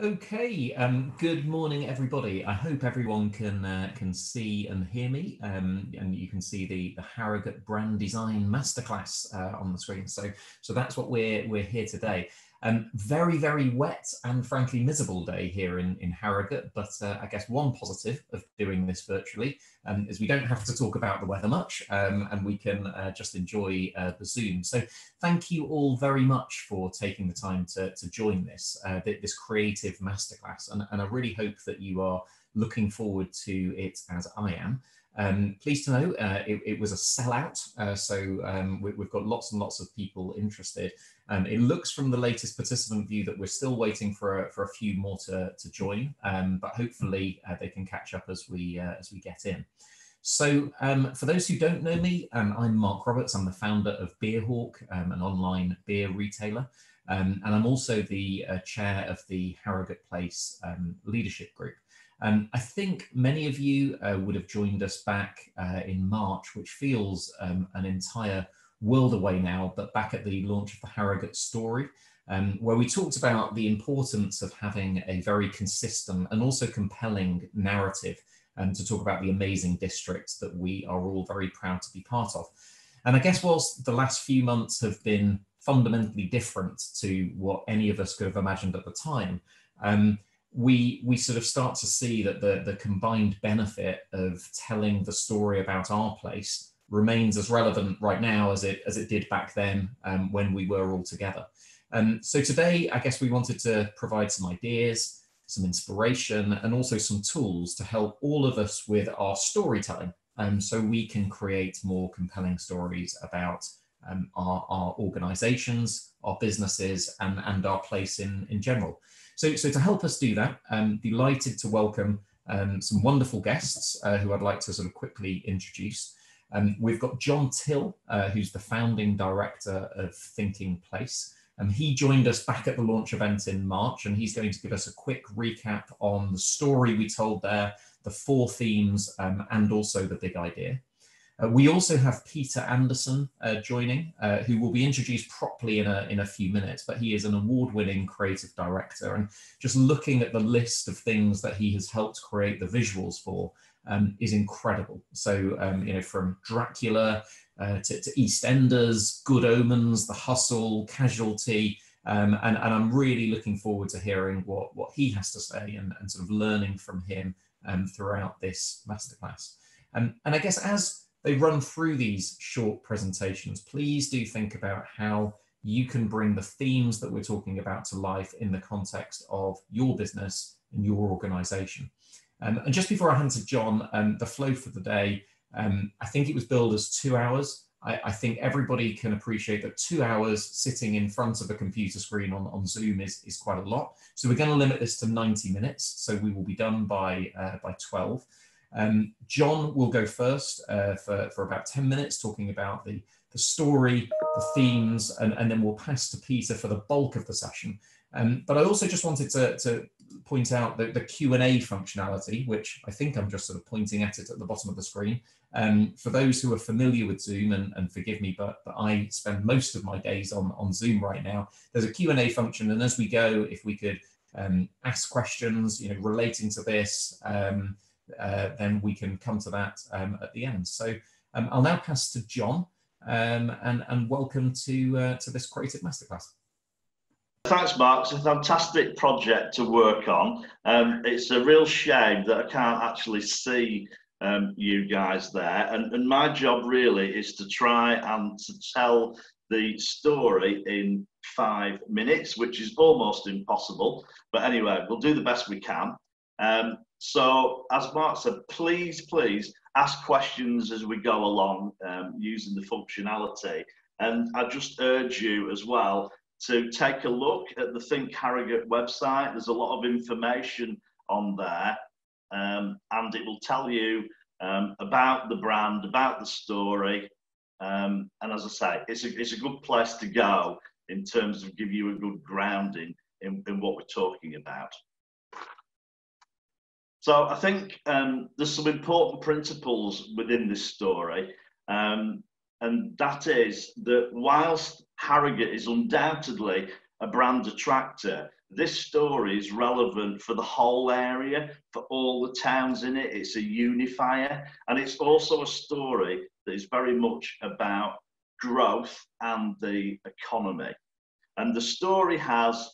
Okay, um, good morning, everybody. I hope everyone can uh, can see and hear me, um, and you can see the the Harrogate brand design masterclass uh, on the screen. So, so that's what we're we're here today. Um, very, very wet and frankly miserable day here in, in Harrogate, but uh, I guess one positive of doing this virtually um, is we don't have to talk about the weather much um, and we can uh, just enjoy uh, the Zoom. So thank you all very much for taking the time to, to join this, uh, this creative masterclass. And, and I really hope that you are looking forward to it as I am. Um, pleased to know uh, it, it, was a sellout, uh, so um, we, have got lots and lots of people interested. Um, it looks from the latest participant view that we're still waiting for a, for a few more to, to join, um, but hopefully uh, they can catch up as we uh, as we get in. So um, for those who don't know me, um, I'm Mark Roberts. I'm the founder of Beerhawk, an online beer retailer. and I'm also the uh, chair of the Harrogate Place Leadership Group. Um, I think many of you uh, would have joined us back uh, in March, which feels um, an entire world away now, but back at the launch of the Harrogate story, um, where we talked about the importance of having a very consistent and also compelling narrative and to talk about the amazing districts that we are all very proud to be part of. And I guess whilst the last few months have been fundamentally different to what any of us could have imagined at the time, um, we we sort of start to see that the the combined benefit of telling the story about our place remains as relevant right now as it as it did back then um, when we were all together. Um, so today, I guess we wanted to provide some ideas, some inspiration, and also some tools to help all of us with our storytelling, um, so we can create more compelling stories about um, our, our organizations, our businesses, and, and our place in, in general. So, so to help us do that, I'm delighted to welcome um, some wonderful guests uh, who I'd like to sort of quickly introduce. Um, we've got John Till, uh, who's the founding director of Thinking Place. Um, he joined us back at the launch event in March, and he's going to give us a quick recap on the story we told there, the four themes, um, and also the big idea. Uh, we also have Peter Anderson uh, joining, uh, who will be introduced properly in a, in a few minutes, but he is an award-winning creative director. And just looking at the list of things that he has helped create the visuals for um, is incredible. So, um, you know, from Dracula uh, to, to, EastEnders, Good Omens, The Hustle, Casualty, um, and, and, I'm really looking forward to hearing what, what he has to say and, and sort of learning from him um, throughout this masterclass. Um, and I guess as they run through these short presentations, please do think about how you can bring the themes that we're talking about to life in the context of your business and your organization. Um, and just before I hand to John, um, the flow for the day, um, I think it was billed as two hours. I, I, think everybody can appreciate that two hours sitting in front of a computer screen on, on Zoom is, is quite a lot. So we're going to limit this to 90 minutes. So we will be done by, uh, by 12. Um, John will go first uh, for, for about 10 minutes, talking about the, the story, the themes, and, and then we'll pass to Peter for the bulk of the session. Um, but I also just wanted to, to point out the, the Q&A functionality, which I think I'm just sort of pointing at it at the bottom of the screen. Um, for those who are familiar with Zoom, and, and forgive me, but, but, I spend most of my days on, on Zoom right now, there's a Q&A function, and as we go, if we could um, ask questions, you know, relating to this, um, then we can come to that um, at the end. So um, I'll now pass to John um, and, and welcome to, uh, to this Creative Masterclass. Thanks, Mark. It's a fantastic project to work on. Um, it's a real shame that I can't actually see um, you guys there. And, and my job really is to try and to tell the story in five minutes, which is almost impossible. But anyway, we'll do the best we can. Um, so, as Mark said, please, please ask questions as we go along um, using the functionality. And I just urge you as well to take a look at the Think Harrogate website. There's a lot of information on there, um, and it will tell you um, about the brand, about the story. Um, and as I say, it's a, it's a good place to go in terms of give you a good grounding in, in what we're talking about. So I think um, there's some important principles within this story, um, and that is that whilst Harrogate is undoubtedly a brand attractor, this story is relevant for the whole area, for all the towns in it. It's a unifier, and it's also a story that is very much about growth and the economy. And the story has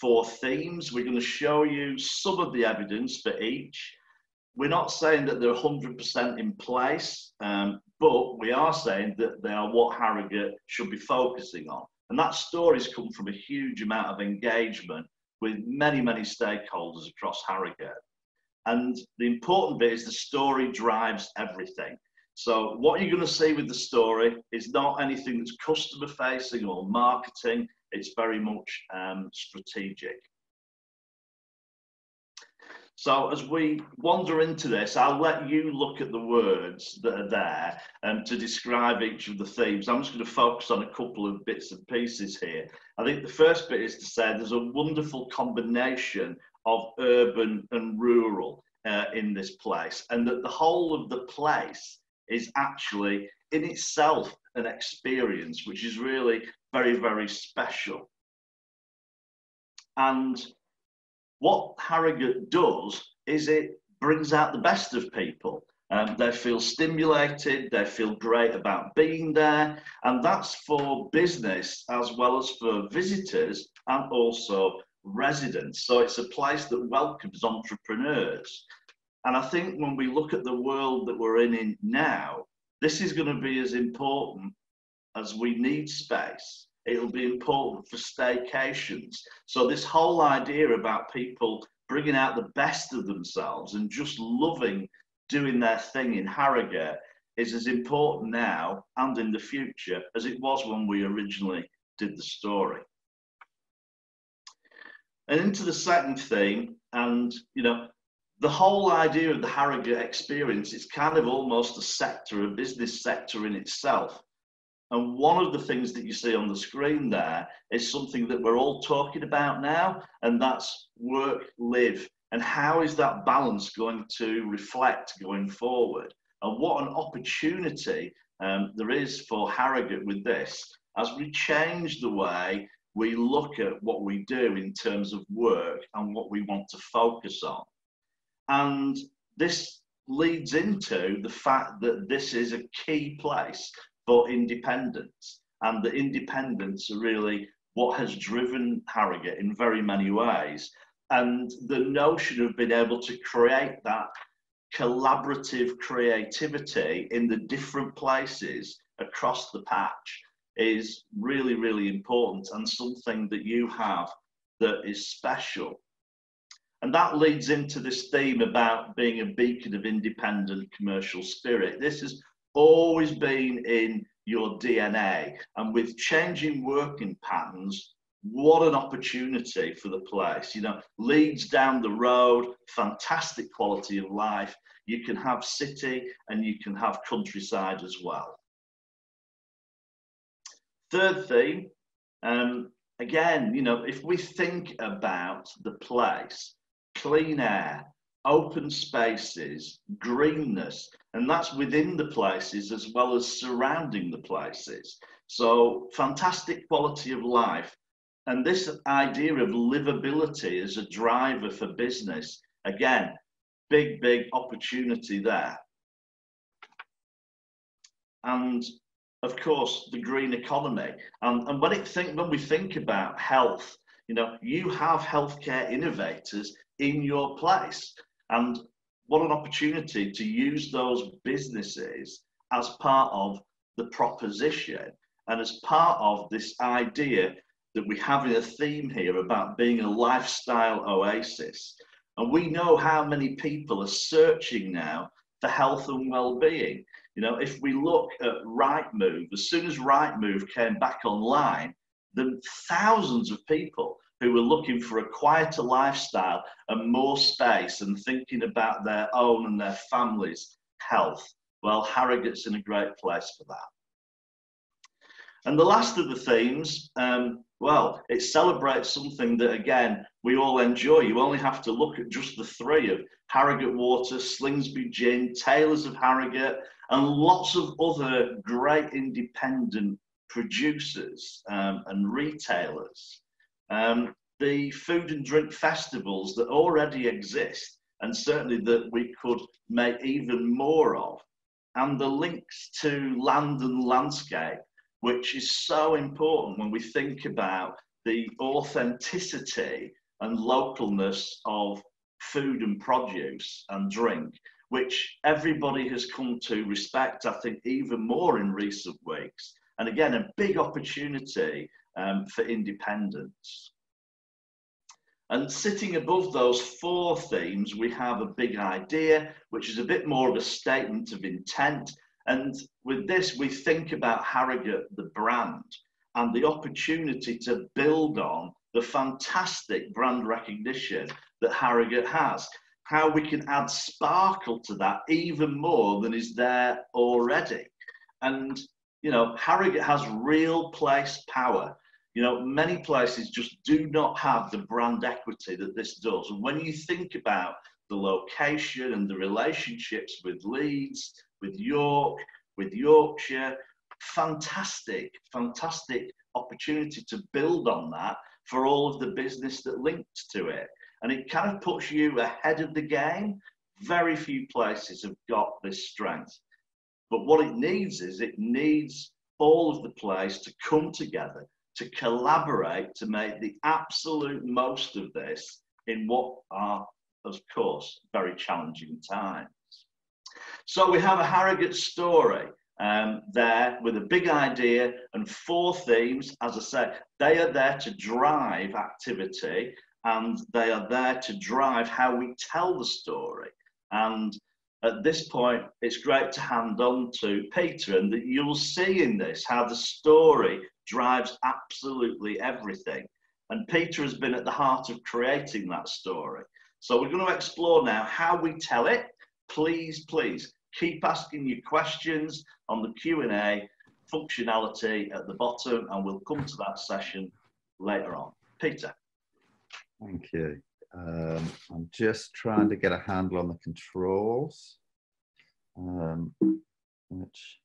four themes. We're going to show you some of the evidence for each. We're not saying that they're 100% in place, um, but we are saying that they are what Harrogate should be focusing on. And that story's come from a huge amount of engagement with many, many stakeholders across Harrogate. And the important bit is the story drives everything. So what you're going to see with the story is not anything that's customer facing or marketing. It's very much um, strategic. So as we wander into this, I'll let you look at the words that are there um, to describe each of the themes. I'm just going to focus on a couple of bits and pieces here. I think the first bit is to say there's a wonderful combination of urban and rural uh, in this place, and that the whole of the place is actually in itself an experience which is really very, very special. And what Harrogate does is it brings out the best of people. Um, they feel stimulated, they feel great about being there, and that's for business as well as for visitors and also residents. So it's a place that welcomes entrepreneurs. And I think when we look at the world that we're in, in now, this is going to be as important as we need space It'll be important for staycations. So this whole idea about people bringing out the best of themselves and just loving doing their thing in Harrogate is as important now and in the future as it was when we originally did the story. And into the second theme, and you know, the whole idea of the Harrogate experience is kind of almost a sector, a business sector in itself. And one of the things that you see on the screen there is something that we're all talking about now, and that's work, live. And how is that balance going to reflect going forward? And what an opportunity um, there is for Harrogate with this as we change the way we look at what we do in terms of work and what we want to focus on. And this leads into the fact that this is a key place for independence. And the independents are really what has driven Harrogate in very many ways. And the notion of being able to create that collaborative creativity in the different places across the patch is really, really important and something that you have that is special. And that leads into this theme about being a beacon of independent commercial spirit. This is always been in your DNA. And with changing working patterns, what an opportunity for the place. You know, leads down the road, fantastic quality of life. You can have city and you can have countryside as well. Third theme, um, again, you know, if we think about the place, clean air, open spaces, greenness, and that's within the places as well as surrounding the places. So, fantastic quality of life. And this idea of livability as a driver for business, again, big, big opportunity there. And of course, the green economy. And, and when, it think, when we think about health, you know, you have healthcare innovators in your place. And what an opportunity to use those businesses as part of the proposition and as part of this idea that we have in a theme here about being a lifestyle oasis. And we know how many people are searching now for health and well-being. You know, if we look at Rightmove, as soon as Rightmove came back online, then thousands of people who were looking for a quieter lifestyle and more space and thinking about their own and their family's health. Well, Harrogate's in a great place for that. And the last of the themes, um, well, it celebrates something that, again, we all enjoy. You only have to look at just the three of Harrogate Water, Slingsby Gin, Taylors of Harrogate, and lots of other great independent producers um, and retailers um, the food and drink festivals that already exist and certainly that we could make even more of, and the links to land and landscape, which is so important when we think about the authenticity and localness of food and produce and drink, which everybody has come to respect, I think, even more in recent weeks. And again, a big opportunity um, for independence. And sitting above those four themes, we have a big idea, which is a bit more of a statement of intent. And with this, we think about Harrogate, the brand, and the opportunity to build on the fantastic brand recognition that Harrogate has. How we can add sparkle to that even more than is there already. And, you know, Harrogate has real place power. You know, many places just do not have the brand equity that this does. And when you think about the location and the relationships with Leeds, with York, with Yorkshire, fantastic, fantastic opportunity to build on that for all of the business that links to it. And it kind of puts you ahead of the game. Very few places have got this strength. But what it needs is it needs all of the players to come together to collaborate to make the absolute most of this in what are, of course, very challenging times. So we have a Harrogate story um, there with a big idea and four themes. As I said, they are there to drive activity and they are there to drive how we tell the story. And at this point, it's great to hand on to Peter, and that you'll see in this how the story drives absolutely everything. And Peter has been at the heart of creating that story. So we're going to explore now how we tell it. Please, please keep asking your questions on the Q&A functionality at the bottom, and we'll come to that session later on. Peter. Thank you. Um, I'm just trying to get a handle on the controls, um, which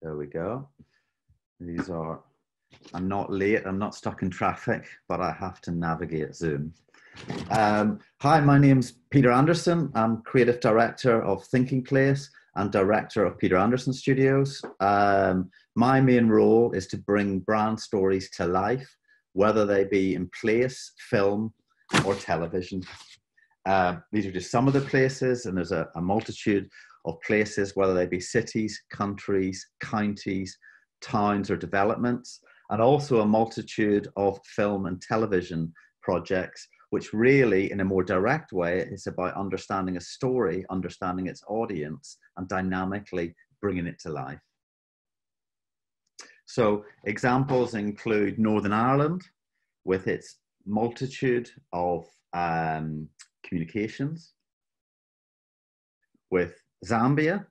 There we go. These are, I'm not late, I'm not stuck in traffic, but I have to navigate Zoom. Um, hi, my name's Peter Anderson. I'm creative director of Thinking Place and director of Peter Anderson Studios. Um, my main role is to bring brand stories to life, whether they be in place, film, or television. Uh, these are just some of the places, and there's a, a multitude of places, whether they be cities, countries, counties, towns, or developments, and also a multitude of film and television projects, which really, in a more direct way, is about understanding a story, understanding its audience, and dynamically bringing it to life. So, examples include Northern Ireland with its multitude of um, communications, with Zambia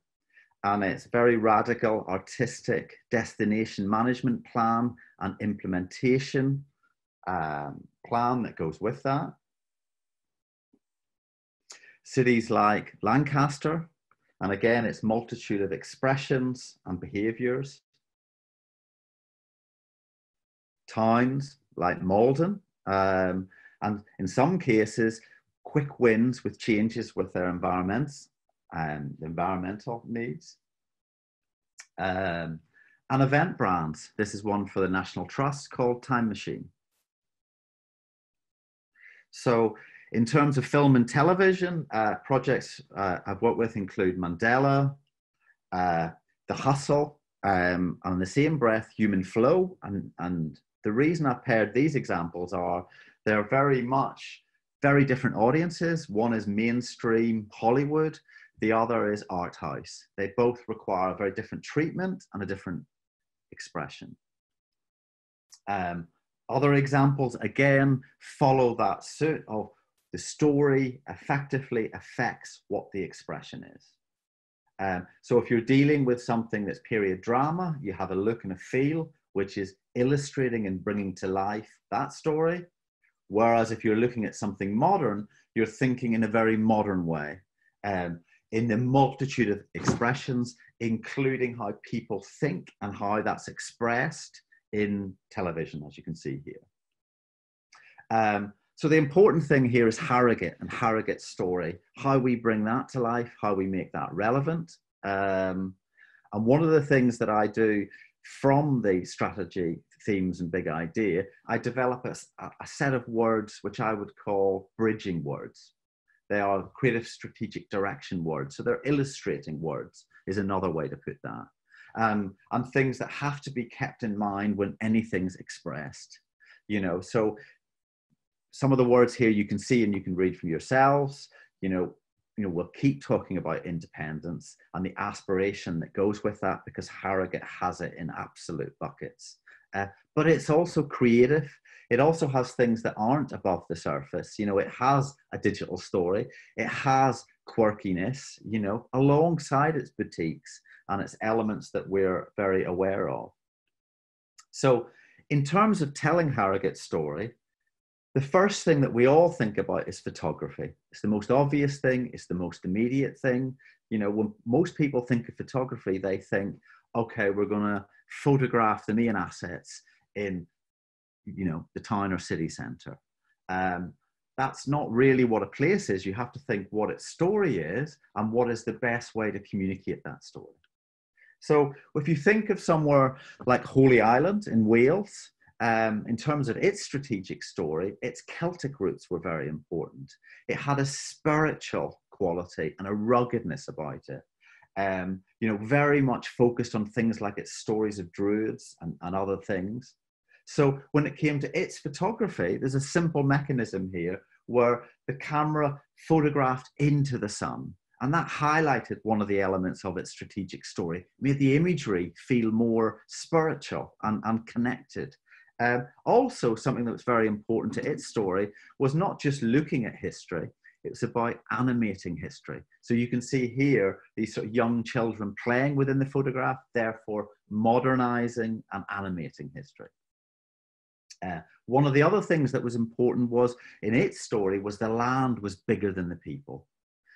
and its very radical artistic destination management plan and implementation um, plan that goes with that. Cities like Lancaster, and again, its multitude of expressions and behaviors. Towns like Malden, um, and in some cases, quick wins with changes with their environments and environmental needs. Um, and event brands. This is one for the National Trust called Time Machine. So in terms of film and television, uh, projects uh, I've worked with include Mandela, uh, The Hustle, um, and the same breath, Human Flow. And, and the reason I've paired these examples are they're very much very different audiences. One is mainstream Hollywood, the other is art house. They both require a very different treatment and a different expression. Um, other examples, again, follow that suit of the story effectively affects what the expression is. Um, so if you're dealing with something that's period drama, you have a look and a feel, which is illustrating and bringing to life that story. Whereas if you're looking at something modern, you're thinking in a very modern way. Um, in the multitude of expressions, including how people think and how that's expressed in television, as you can see here. Um, so the important thing here is Harrogate and Harrogate's story, how we bring that to life, how we make that relevant. Um, and one of the things that I do from the strategy, themes, and big idea, I develop a, a set of words which I would call bridging words. They are creative strategic direction words. So they're illustrating words, is another way to put that. Um, and things that have to be kept in mind when anything's expressed. You know, so some of the words here you can see and you can read from yourselves. You know, you know, we'll keep talking about independence and the aspiration that goes with that because Harrogate has it in absolute buckets. Uh, but it's also creative. It also has things that aren't above the surface. You know, it has a digital story. It has quirkiness, you know, alongside its boutiques and its elements that we're very aware of. So in terms of telling Harrogate's story, the first thing that we all think about is photography. It's the most obvious thing, it's the most immediate thing. You know, when most people think of photography, they think, okay, we're going to photograph the main assets in, you know, the town or city centre. Um, that's not really what a place is. You have to think what its story is and what is the best way to communicate that story. So if you think of somewhere like Holy Island in Wales, um, in terms of its strategic story, its Celtic roots were very important. It had a spiritual quality and a ruggedness about it. Um, you know, very much focused on things like its stories of druids and, and other things. So when it came to its photography, there's a simple mechanism here where the camera photographed into the sun. And that highlighted one of the elements of its strategic story, made the imagery feel more spiritual and, and connected um, also, something that was very important to its story was not just looking at history, it was about animating history. So you can see here these sort of young children playing within the photograph, therefore modernizing and animating history. Uh, one of the other things that was important was in its story was the land was bigger than the people.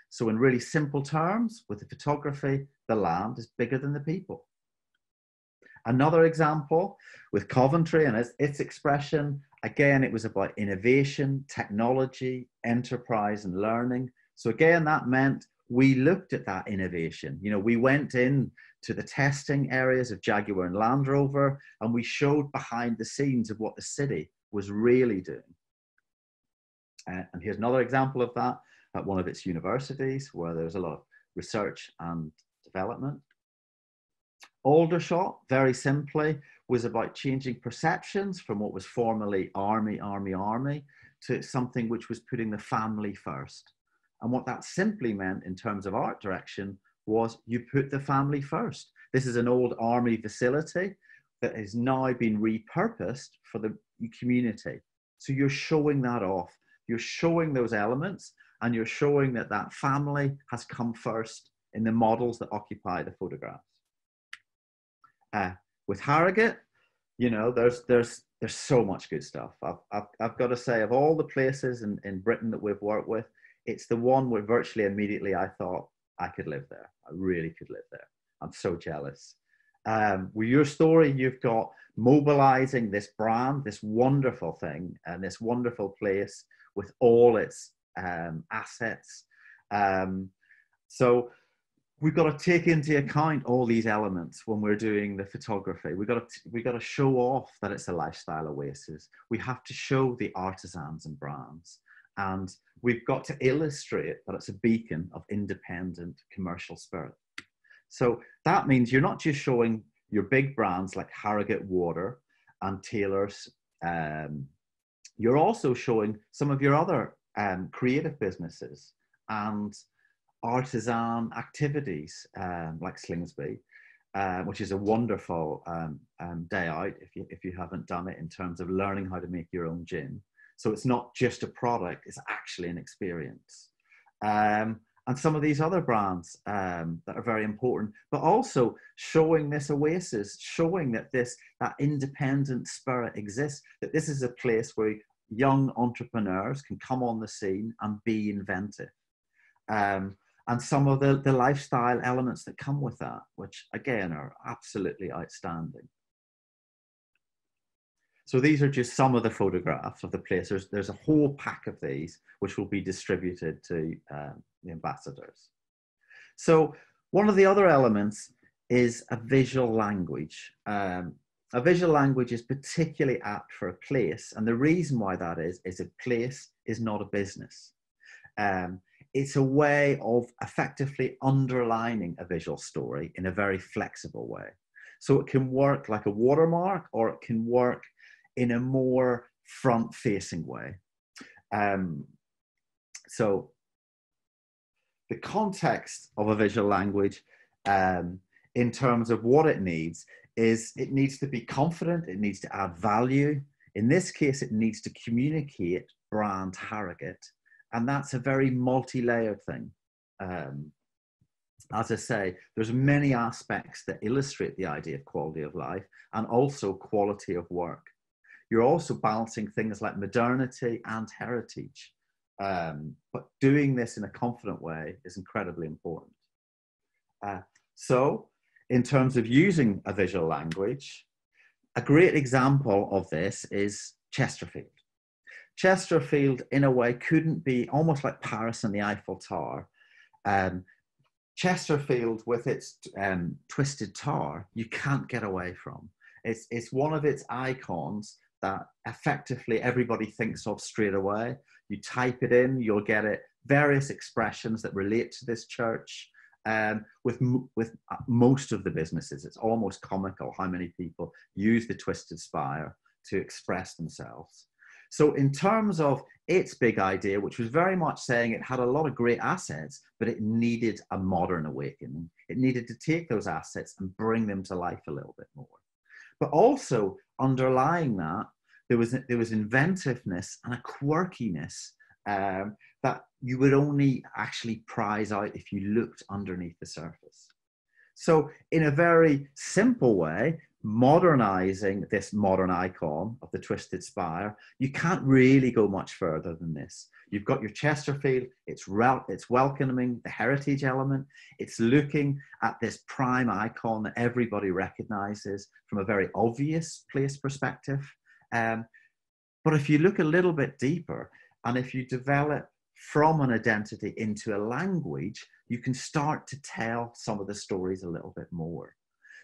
So in really simple terms, with the photography, the land is bigger than the people. Another example with Coventry and its, its expression, again, it was about innovation, technology, enterprise, and learning. So again, that meant we looked at that innovation. You know, we went in to the testing areas of Jaguar and Land Rover, and we showed behind the scenes of what the city was really doing. Uh, and here's another example of that at one of its universities where there's a lot of research and development. Aldershot, very simply, was about changing perceptions from what was formerly army, army, army to something which was putting the family first. And what that simply meant in terms of art direction was you put the family first. This is an old army facility that has now been repurposed for the community. So you're showing that off. You're showing those elements and you're showing that that family has come first in the models that occupy the photographs. Uh, with Harrogate, you know, there's there's there's so much good stuff. I've, I've, I've got to say, of all the places in, in Britain that we've worked with, it's the one where virtually immediately I thought I could live there. I really could live there. I'm so jealous. Um, with your story, you've got mobilizing this brand, this wonderful thing, and this wonderful place with all its um, assets. Um, so we've got to take into account all these elements when we're doing the photography. We've got to we've got to show off that it's a lifestyle oasis. We have to show the artisans and brands, and we've got to illustrate that it's a beacon of independent commercial spirit. So that means you're not just showing your big brands like Harrogate Water and Taylor's. Um, you're also showing some of your other um, creative businesses and artisan activities um, like Slingsby, uh, which is a wonderful um, um, day out if you, if you haven't done it in terms of learning how to make your own gin. So it's not just a product, it's actually an experience. Um, and some of these other brands um, that are very important, but also showing this oasis, showing that this that independent spirit exists, that this is a place where young entrepreneurs can come on the scene and be inventive. Um, and some of the, the lifestyle elements that come with that, which again are absolutely outstanding. So these are just some of the photographs of the place. There's, there's a whole pack of these which will be distributed to um, the ambassadors. So one of the other elements is a visual language. Um, a visual language is particularly apt for a place, and the reason why that is is a place is not a business. Um, it's a way of effectively underlining a visual story in a very flexible way. So it can work like a watermark, or it can work in a more front-facing way. Um, so the context of a visual language um, in terms of what it needs is it needs to be confident, it needs to add value. In this case, it needs to communicate brand Harrogate. And that's a very multi-layered thing. Um, as I say, there's many aspects that illustrate the idea of quality of life and also quality of work. You're also balancing things like modernity and heritage. Um, but doing this in a confident way is incredibly important. Uh, so in terms of using a visual language, a great example of this is Chesterfield. Chesterfield, in a way, couldn't be almost like Paris and the Eiffel Tower. Um, Chesterfield, with its um, twisted tower, you can't get away from. It's, it's one of its icons that effectively everybody thinks of straight away. You type it in, you'll get it, various expressions that relate to this church. Um, with with uh, most of the businesses, it's almost comical how many people use the twisted spire to express themselves. So, in terms of its big idea, which was very much saying it had a lot of great assets, but it needed a modern awakening. It needed to take those assets and bring them to life a little bit more. But also underlying that, there was there was inventiveness and a quirkiness um, that you would only actually prize out if you looked underneath the surface. So, in a very simple way, modernizing this modern icon of the twisted spire, you can't really go much further than this. You've got your Chesterfield, it's, rel- it's welcoming the heritage element, it's looking at this prime icon that everybody recognizes from a very obvious place perspective. Um, but if you look a little bit deeper, and if you develop from an identity into a language, you can start to tell some of the stories a little bit more.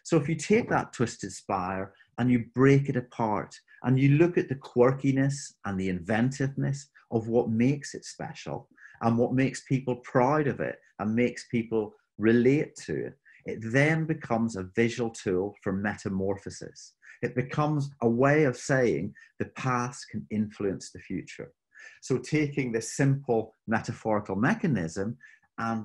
So if you take that twisted spire and you break it apart and you look at the quirkiness and the inventiveness of what makes it special and what makes people proud of it and makes people relate to it, it then becomes a visual tool for metamorphosis. It becomes a way of saying the past can influence the future. So taking this simple metaphorical mechanism and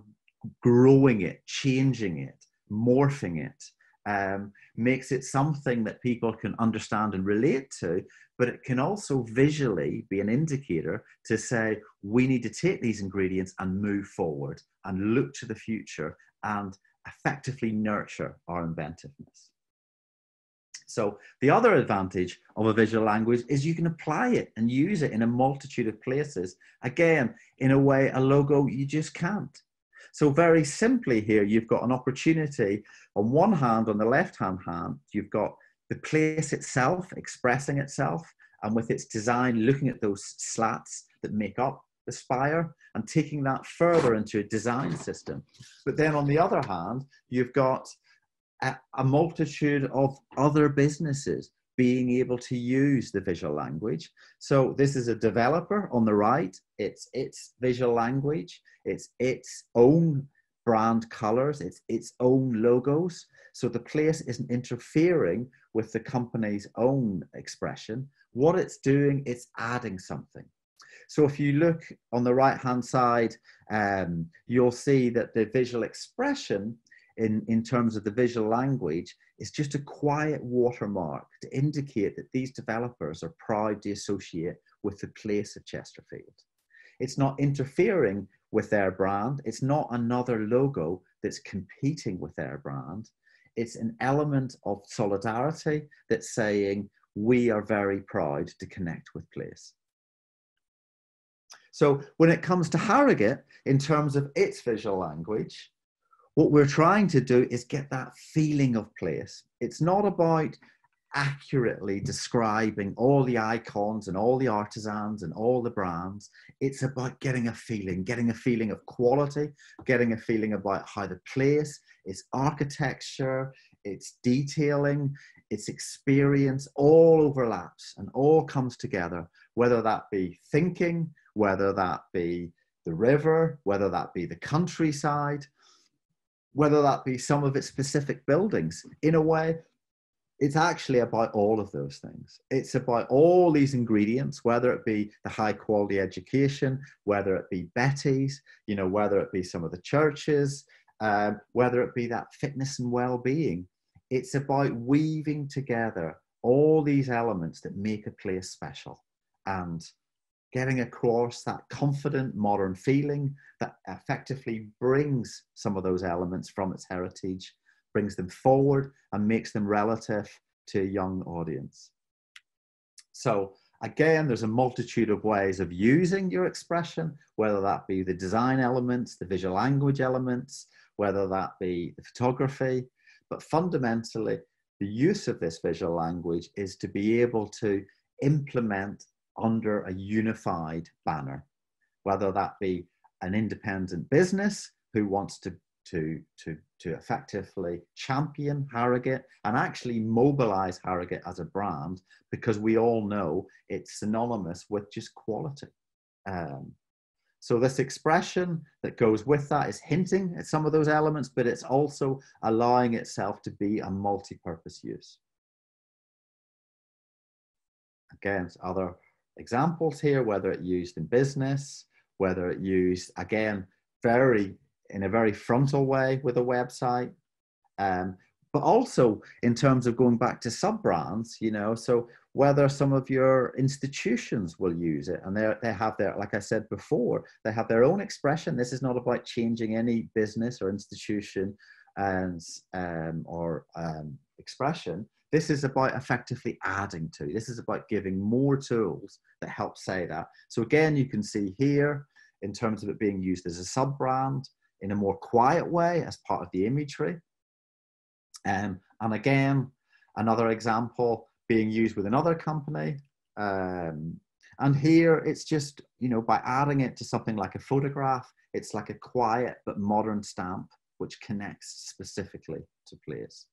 growing it, changing it, morphing it, um, makes it something that people can understand and relate to, but it can also visually be an indicator to say, we need to take these ingredients and move forward and look to the future and effectively nurture our inventiveness. So the other advantage of a visual language is you can apply it and use it in a multitude of places. Again, in a way, a logo you just can't. So very simply here, you've got an opportunity on one hand, on the left-hand hand, you've got the place itself expressing itself and with its design, looking at those slats that make up the spire and taking that further into a design system. But then on the other hand, you've got a, a multitude of other businesses being able to use the visual language. So this is a developer on the right. It's its visual language. It's its own brand colors. It's its own logos. So the place isn't interfering with the company's own expression. What it's doing, it's adding something. So if you look on the right hand side, um, you'll see that the visual expression in, in terms of the visual language is just a quiet watermark to indicate that these developers are proud to associate with the place of Chesterfield. It's not interfering with their brand. It's not another logo that's competing with their brand. It's an element of solidarity that's saying, we are very proud to connect with place. So when it comes to Harrogate, in terms of its visual language, what we're trying to do is get that feeling of place. It's not about accurately describing all the icons and all the artisans and all the brands. It's about getting a feeling, getting a feeling of quality, getting a feeling about how the place, its architecture, its detailing, its experience all overlaps and all comes together, whether that be thinking, whether that be the river, whether that be the countryside, whether that be some of its specific buildings. In a way, it's actually about all of those things. It's about all these ingredients, whether it be the high quality education, whether it be Betty's, you know, whether it be some of the churches, uh, whether it be that fitness and well being. It's about weaving together all these elements that make a place special and getting across that confident modern feeling that effectively brings some of those elements from its heritage, brings them forward, and makes them relative to a young audience. So, again, there's a multitude of ways of using your expression, whether that be the design elements, the visual language elements, whether that be the photography, but fundamentally, the use of this visual language is to be able to implement under a unified banner, whether that be an independent business who wants to to to to effectively champion Harrogate and actually mobilize Harrogate as a brand because we all know it's synonymous with just quality. Um, so this expression that goes with that is hinting at some of those elements, but it's also allowing itself to be a multi-purpose use. Again, other examples here, whether it used in business, whether it used, again, very in a very frontal way with a website. Um, but also in terms of going back to sub brands, you know, so whether some of your institutions will use it and they they have their, like I said before, they have their own expression. This is not about changing any business or institution and um, or um, expression. This is about effectively adding to. This is about giving more tools that help say that. So again, you can see here in terms of it being used as a sub brand in a more quiet way as part of the imagery. Um, and again, another example being used with another company. Um, and here it's just, you know, by adding it to something like a photograph, it's like a quiet but modern stamp which connects specifically to place.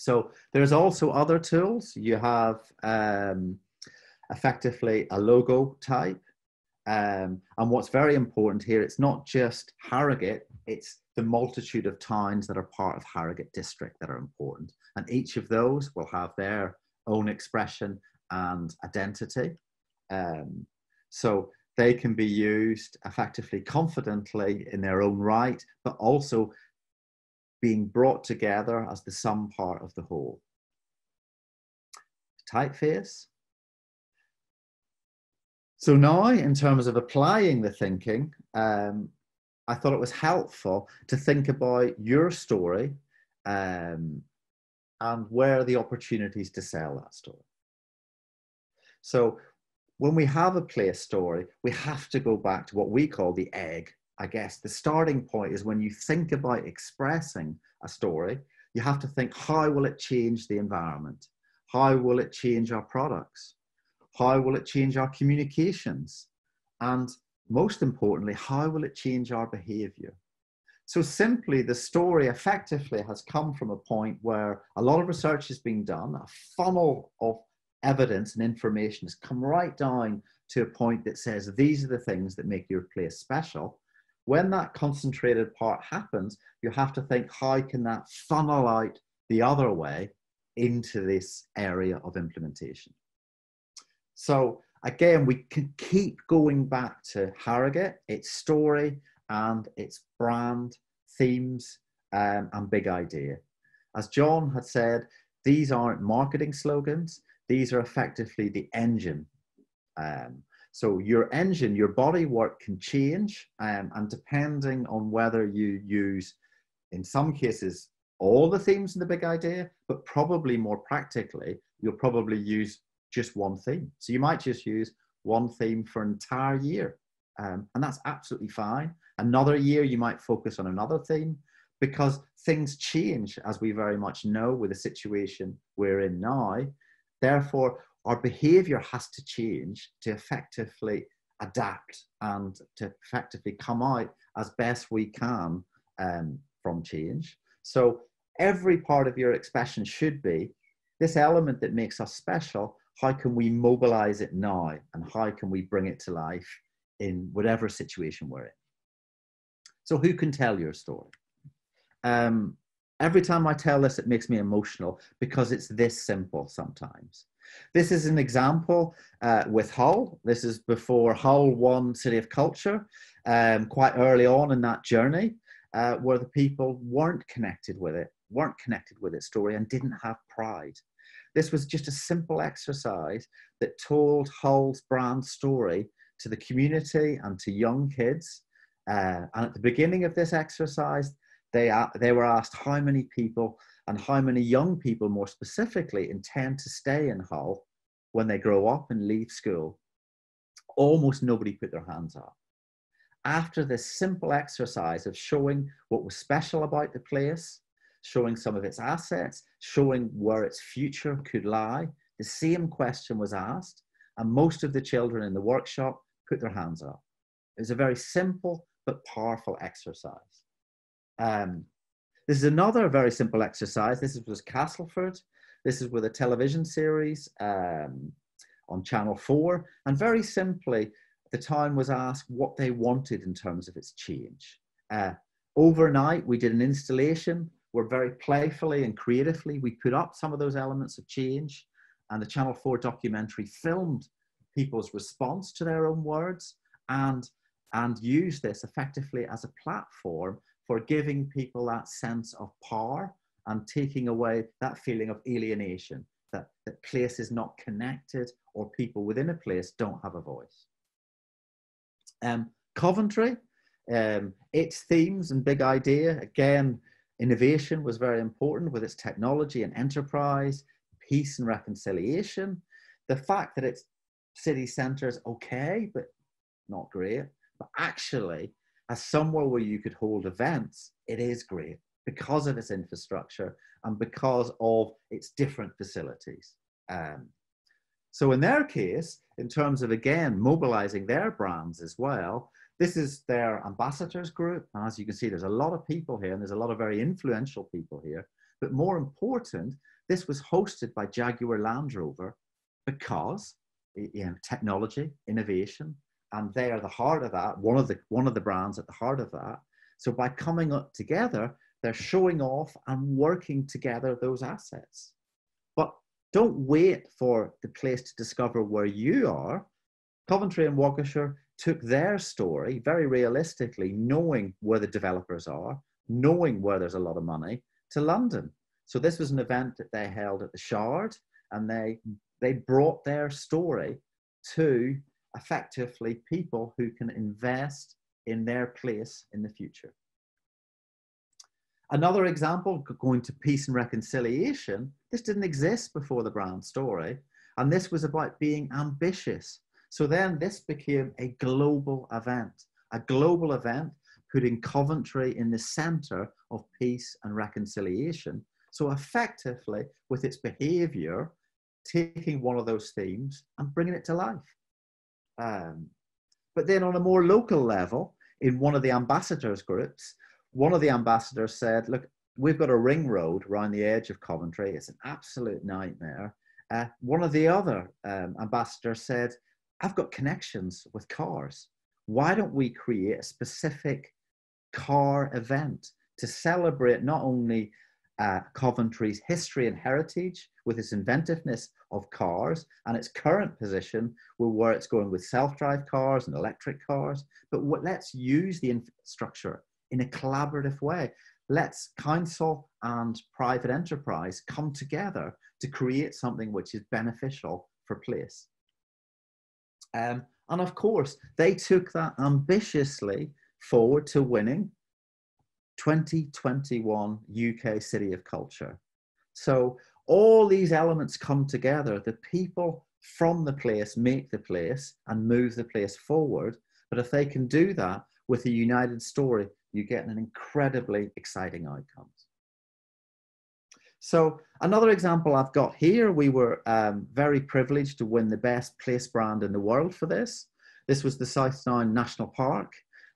So there's also other tools. You have um, effectively a logo type. Um, and what's very important here, it's not just Harrogate, it's the multitude of towns that are part of Harrogate district that are important. And each of those will have their own expression and identity. Um, so they can be used effectively confidently in their own right, but also being brought together as the sum part of the whole. Typeface. So now, in terms of applying the thinking, um, I thought it was helpful to think about your story um, and where the opportunities to sell that story. So when we have a place story, we have to go back to what we call the egg I guess the starting point is when you think about expressing a story, you have to think how will it change the environment? How will it change our products? How will it change our communications? And most importantly, how will it change our behavior? So simply, the story effectively has come from a point where a lot of research is being done, a funnel of evidence and information has come right down to a point that says these are the things that make your place special when that concentrated part happens, you have to think how can that funnel out the other way into this area of implementation. So again, we can keep going back to Harrogate, its story and its brand, themes, um, and big idea. As John had said, these aren't marketing slogans, these are effectively the engine um, so your engine, your body work can change, um, and depending on whether you use, in some cases, all the themes in the big idea, but probably more practically, you'll probably use just one theme. So you might just use one theme for an entire year, um, and that's absolutely fine. Another year, you might focus on another theme, because things change, as we very much know with the situation we're in now. Therefore, our behavior has to change to effectively adapt and to effectively come out as best we can um, from change. So every part of your expression should be this element that makes us special. How can we mobilize it now? And how can we bring it to life in whatever situation we're in? So, who can tell your story? Um, every time I tell this, it makes me emotional because it's this simple sometimes. This is an example uh, with Hull. This is before Hull won City of Culture, um, quite early on in that journey, uh, where the people weren't connected with it, weren't connected with its story, and didn't have pride. This was just a simple exercise that told Hull's brand story to the community and to young kids. Uh, and at the beginning of this exercise, they, they were asked how many people and how many young people, more specifically, intend to stay in Hull when they grow up and leave school. Almost nobody put their hands up. After this simple exercise of showing what was special about the place, showing some of its assets, showing where its future could lie, the same question was asked, and most of the children in the workshop put their hands up. It was a very simple but powerful exercise. Um, this is another very simple exercise. This was Castleford. This is with a television series um, on Channel 4. And very simply, the town was asked what they wanted in terms of its change. Uh, overnight, we did an installation where very playfully and creatively we put up some of those elements of change. And the Channel 4 documentary filmed people's response to their own words and, and used this effectively as a platform for giving people that sense of power and taking away that feeling of alienation, that, that place is not connected or people within a place don't have a voice. Um, Coventry, um, its themes and big idea, again, innovation was very important with its technology and enterprise, peace and reconciliation. The fact that its city centre is okay, but not great, but actually as somewhere where you could hold events, it is great because of its infrastructure and because of its different facilities. Um, so in their case, in terms of again mobilizing their brands as well, this is their ambassadors group. And as you can see, there's a lot of people here and there's a lot of very influential people here. But more important, this was hosted by Jaguar Land Rover because you know, technology, innovation, and they are the heart of that. One of the one of the brands at the heart of that. So by coming up together, they're showing off and working together those assets. But don't wait for the place to discover where you are. Coventry and Warwickshire took their story very realistically, knowing where the developers are, knowing where there's a lot of money, to London. So this was an event that they held at the Shard, and they they brought their story to effectively people who can invest in their place in the future. Another example, going to peace and reconciliation, this didn't exist before the brand story, and this was about being ambitious. So then this became a global event, a global event putting Coventry in the center of peace and reconciliation. So effectively, with its behavior, taking one of those themes and bringing it to life. Um, but then on a more local level, in one of the ambassadors groups, one of the ambassadors said, look, we've got a ring road around the edge of Coventry. It's an absolute nightmare. Uh, one of the other um, ambassadors said, I've got connections with cars. Why don't we create a specific car event to celebrate not only uh, Coventry's history and heritage with its inventiveness of cars and its current position with where it's going with self-drive cars and electric cars. But what, let's use the infrastructure in a collaborative way. Let's council and private enterprise come together to create something which is beneficial for place. Um, and of course, they took that ambitiously forward to winning 2021 UK City of Culture. So all these elements come together. The people from the place make the place and move the place forward. But if they can do that with a united story, you get an incredibly exciting outcomes. So another example I've got here, we were um, very privileged to win the best place brand in the world for this. This was the South Downs National Park.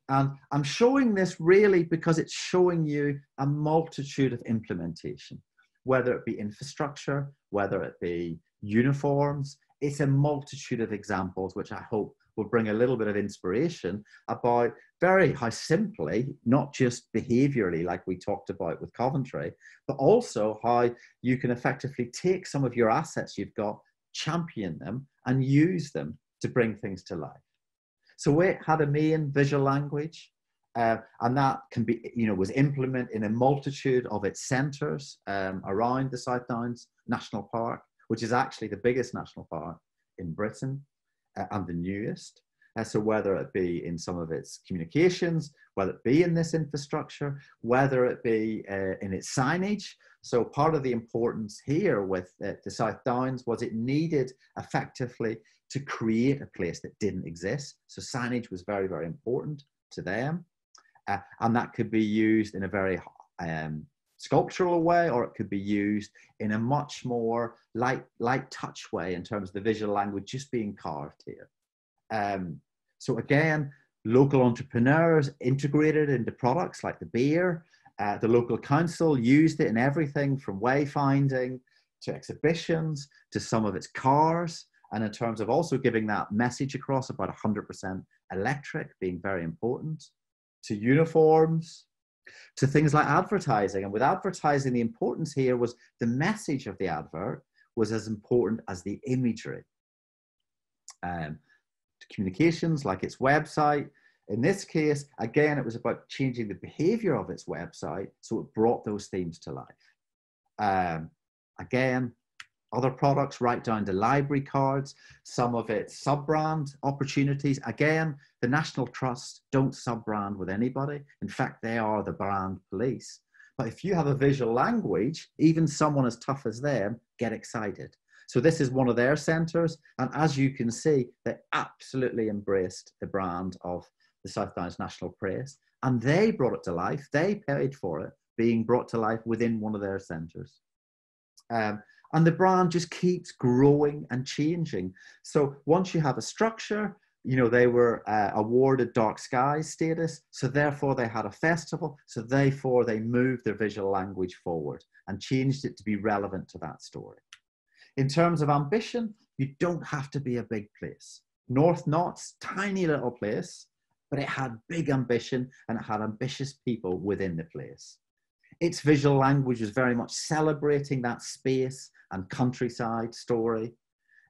And I'm showing this really because it's showing you a multitude of implementation, whether it be infrastructure, whether it be uniforms. It's a multitude of examples, which I hope will bring a little bit of inspiration about very how simply, not just behaviorally, like we talked about with Coventry, but also how you can effectively take some of your assets you've got, champion them, and use them to bring things to life. So we had a main visual language, uh, and that can be, you know, was implemented in a multitude of its centres um, around the South Downs National Park, which is actually the biggest national park in Britain uh, and the newest. Uh, so whether it be in some of its communications, whether it be in this infrastructure, whether it be uh, in its signage. So part of the importance here with uh, the South Downs was it needed effectively to create a place that didn't exist. So signage was very, very important to them. Uh, and that could be used in a very um, sculptural way, or it could be used in a much more light, light touch way in terms of the visual language just being carved here. Um, so again, local entrepreneurs integrated into products like the beer. Uh, the local council used it in everything from wayfinding to exhibitions to some of its cars. And in terms of also giving that message across about 100% electric being very important, to uniforms, to things like advertising. And with advertising, the importance here was the message of the advert was as important as the imagery. Um, communications, like its website. In this case, again, it was about changing the behavior of its website so it brought those themes to life. Um, again, other products right down to library cards, some of its sub-brand opportunities. Again, the National Trust don't sub-brand with anybody. In fact, they are the brand police. But if you have a visual language, even someone as tough as them get excited. So this is one of their centres. And as you can see, they absolutely embraced the brand of the South Downs National Press. And they brought it to life. They paid for it being brought to life within one of their centres. Um, and the brand just keeps growing and changing. So once you have a structure, you know, they were uh, awarded Dark Skies status. So therefore they had a festival. So therefore they moved their visual language forward and changed it to be relevant to that story. In terms of ambition, you don't have to be a big place. North Notts, tiny little place, but it had big ambition and it had ambitious people within the place. Its visual language was very much celebrating that space and countryside story.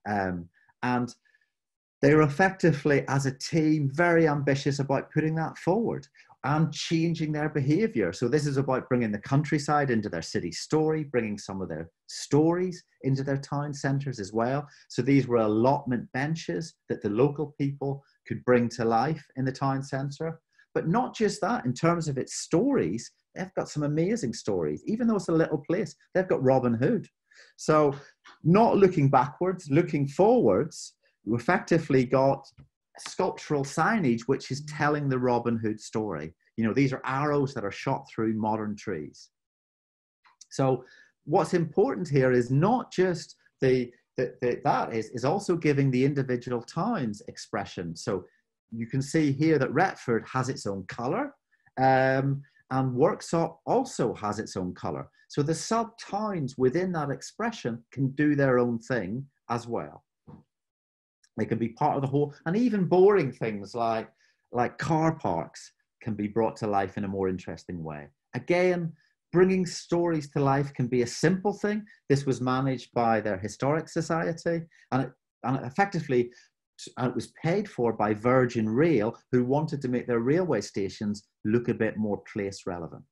Um, and they were effectively, as a team, very ambitious about putting that forward and changing their behavior. So, this is about bringing the countryside into their city story, bringing some of their stories into their town centres as well. So, these were allotment benches that the local people could bring to life in the town centre. But not just that, in terms of its stories, they've got some amazing stories. Even though it's a little place, they've got Robin Hood. So, not looking backwards, looking forwards, you effectively got sculptural signage which is telling the Robin Hood story. You know, these are arrows that are shot through modern trees. So what's important here is not just the, the, the, that is, is also giving the individual towns expression. So you can see here that Retford has its own color um, and Worksop also has its own color. So the sub towns within that expression can do their own thing as well. They can be part of the whole, and even boring things like like car parks can be brought to life in a more interesting way. Again, bringing stories to life can be a simple thing. This was managed by their historic society, and it, and effectively and it was paid for by Virgin Rail, who wanted to make their railway stations look a bit more place relevant.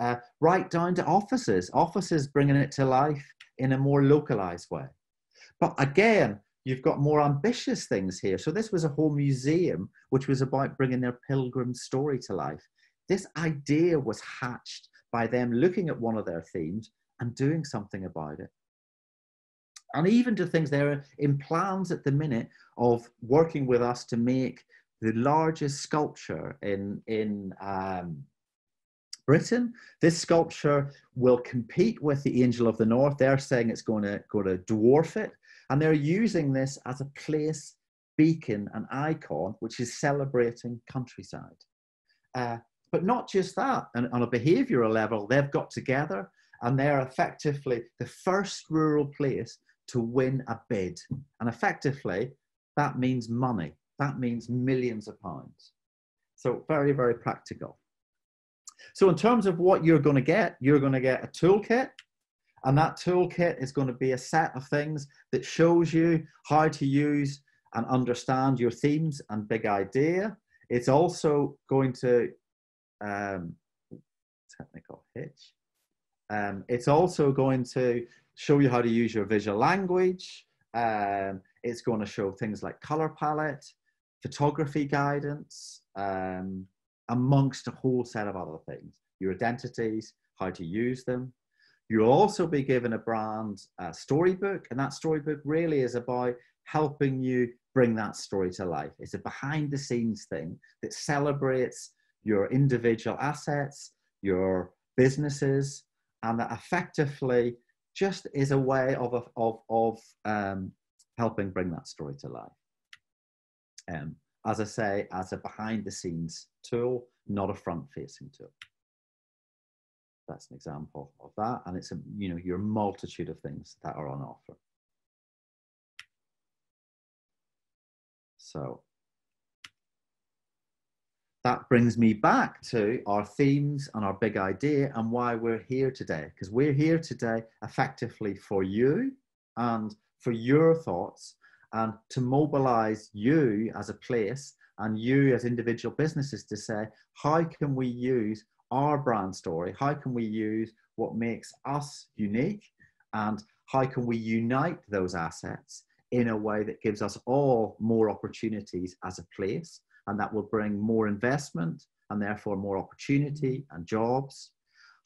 Uh, right down to offices, offices bringing it to life in a more localized way. But again, You've got more ambitious things here. So this was a whole museum which was about bringing their pilgrim story to life. This idea was hatched by them looking at one of their themes and doing something about it. And even to things they're in plans at the minute of working with us to make the largest sculpture in, in um, Britain. This sculpture will compete with the Angel of the North. They're saying it's going to, going to dwarf it. And they're using this as a place beacon and icon, which is celebrating countryside. Uh, but not just that, and on a behavioral level, they've got together and they're effectively the first rural place to win a bid. And effectively, that means money. That means millions of pounds. So, very, very practical. So, in terms of what you're going to get, you're going to get a toolkit. And that toolkit is going to be a set of things that shows you how to use and understand your themes and big idea. It's also going to, um, technical hitch. Um, it's also going to show you how to use your visual language. Um, it's going to show things like color palette, photography guidance, um, amongst a whole set of other things. Your identities, how to use them. You'll also be given a brand storybook, and that storybook really is about helping you bring that story to life. It's a behind the scenes thing that celebrates your individual assets, your businesses, and that effectively just is a way of, of, of um, helping bring that story to life. Um, as I say, as a behind the scenes tool, not a front facing tool. That's an example of that. And it's a, you know, your multitude of things that are on offer. So that brings me back to our themes and our big idea and why we're here today. Because we're here today effectively for you and for your thoughts and to mobilize you as a place and you as individual businesses to say, how can we use our brand story? How can we use what makes us unique? And how can we unite those assets in a way that gives us all more opportunities as a place? And that will bring more investment and therefore more opportunity and jobs.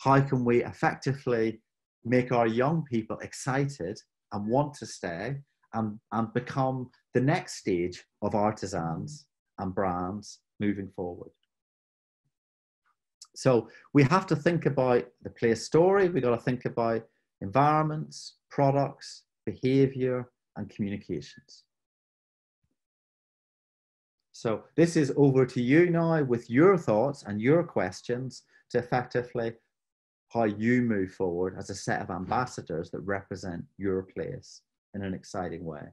How can we effectively make our young people excited and want to stay and, and become the next stage of artisans and brands moving forward? So we have to think about the place story, we've got to think about environments, products, behavior, and communications. So this is over to you now with your thoughts and your questions to effectively how you move forward as a set of ambassadors that represent your place in an exciting way.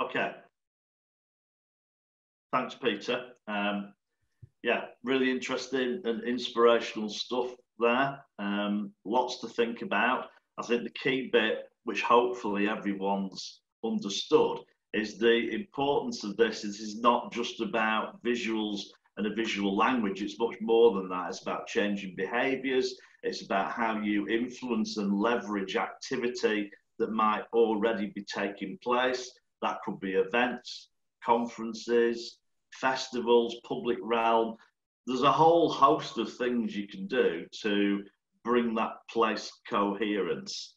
Okay. Thanks, Peter. Um, yeah, really interesting and inspirational stuff there. Um, lots to think about. I think the key bit, which hopefully everyone's understood, is the importance of this. This is not just about visuals and a visual language. It's much more than that. It's about changing behaviors. It's about how you influence and leverage activity that might already be taking place. That could be events, conferences, festivals, public realm. There's a whole host of things you can do to bring that place coherence.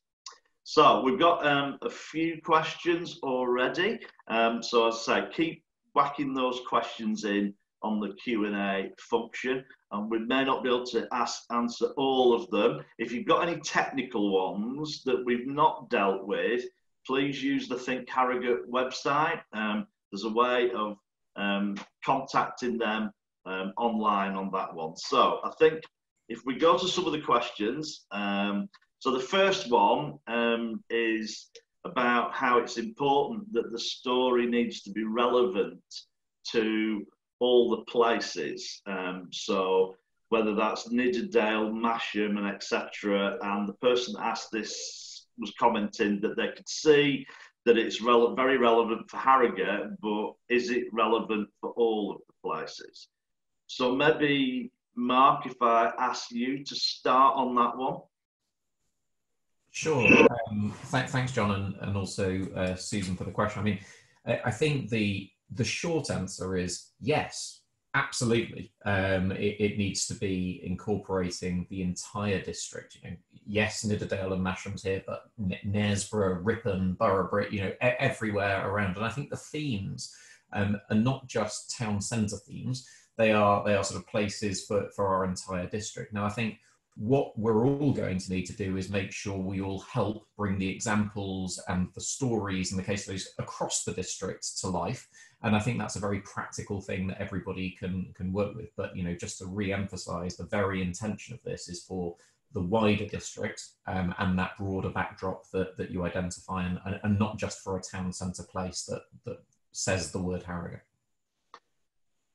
So we've got um, a few questions already. Um, so as I say, keep whacking those questions in on the Q&A function and we may not be able to ask, answer all of them. If you've got any technical ones that we've not dealt with, please use the Think Harrogate website. Um, there's a way of um, contacting them um, online on that one. So I think if we go to some of the questions, um, so the first one um, is about how it's important that the story needs to be relevant to all the places. Um, so whether that's Nidderdale, Masham, and etc. And the person asked this was commenting that they could see that it's rele- very relevant for Harrogate, but is it relevant for all of the places? So maybe, Mark, if I ask you to start on that one. Sure. Um, th- thanks, John, and, and also uh, Susan for the question. I mean, I, I think the the short answer is yes. Absolutely, um, it, it, needs to be incorporating the entire district. You know, yes, Nidderdale and Masham's here, but Knaresborough, Ripon, Boroughbridge, you know, everywhere around. And I think the themes um, are not just town centre themes; they are they are sort of places for for our entire district. Now, I think what we're all going to need to do is make sure we all help bring the examples and the stories and the case studies across the district to life. And I think that's a very practical thing that everybody can can work with. But you know, just to re-emphasize, the very intention of this is for the wider district um, and that broader backdrop that, that you identify and, and not just for a town centre place that, that says the word Harrogate.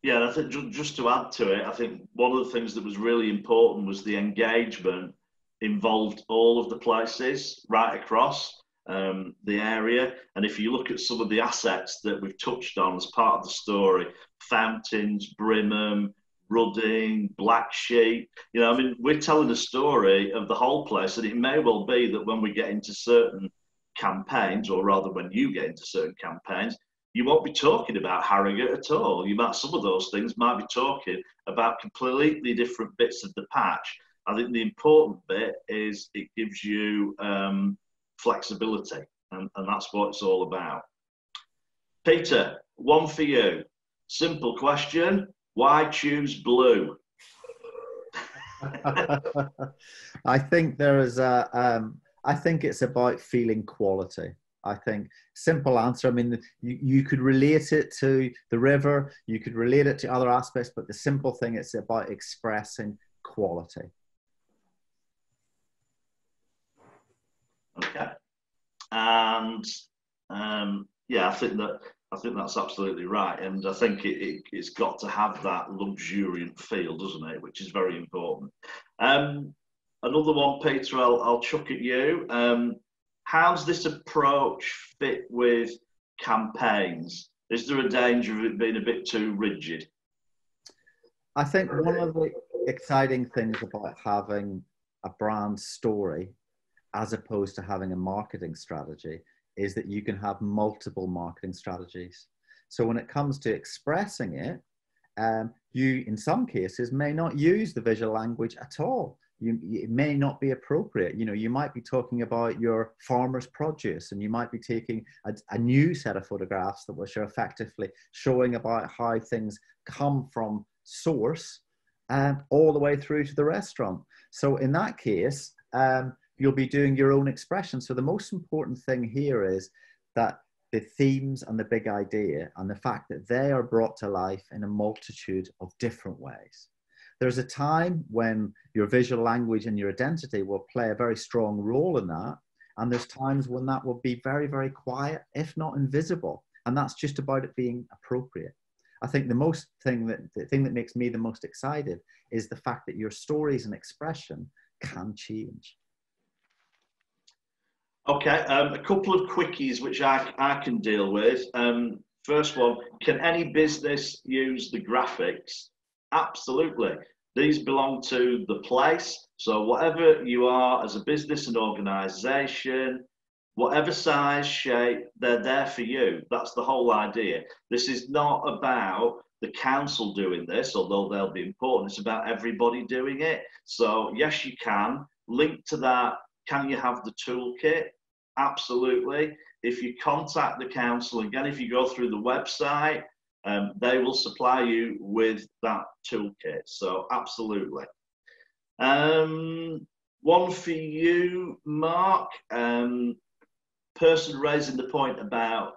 Yeah, and I think just to add to it, I think one of the things that was really important was the engagement involved all of the places right across um, the area. And if you look at some of the assets that we've touched on as part of the story, Fountains, Brimham, Rudding, Black Sheep, you know, I mean, we're telling the story of the whole place, and it may well be that when we get into certain campaigns, or rather when you get into certain campaigns, you won't be talking about Harrogate at all. You might some of those things might be talking about completely different bits of the patch. I think the important bit is it gives you um, flexibility, and, and that's what it's all about. Peter, one for you. Simple question: Why choose blue? I think there is a. Um, I think it's about feeling quality. I think simple answer. I mean, you, you could relate it to the river, you could relate it to other aspects, but the simple thing it's about expressing quality. Okay, and um, yeah, I think that I think that's absolutely right, and I think it, it, has got to have that luxuriant feel, doesn't it? Which is very important. Um, another one, Peter, I'll, I'll chuck at you. Um, how's this approach fit with campaigns? Is there a danger of it being a bit too rigid? I think one of the exciting things about having a brand story as opposed to having a marketing strategy is that you can have multiple marketing strategies. So when it comes to expressing it, um, you in some cases may not use the visual language at all you, it may not be appropriate. You know, you might be talking about your farmer's produce and you might be taking a, a new set of photographs that are effectively showing about how things come from source and all the way through to the restaurant. So in that case, um, you'll be doing your own expression. So the most important thing here is that the themes and the big idea and the fact that they are brought to life in a multitude of different ways. There's a time when your visual language and your identity will play a very strong role in that. And there's times when that will be very, very quiet, if not invisible. And that's just about it being appropriate. I think the most thing that the thing that makes me the most excited is the fact that your stories and expression can change. Okay, um, a couple of quickies which I, I can deal with. Um, first one, can any business use the graphics Absolutely. These belong to the place. So, whatever you are as a business and organization, whatever size, shape, they're there for you. That's the whole idea. This is not about the council doing this, although they'll be important. It's about everybody doing it. So, yes, you can. Link to that. Can you have the toolkit? Absolutely. If you contact the council, again, if you go through the website, um, they will supply you with that toolkit. So absolutely. Um, one for you, Mark. Um, person raising the point about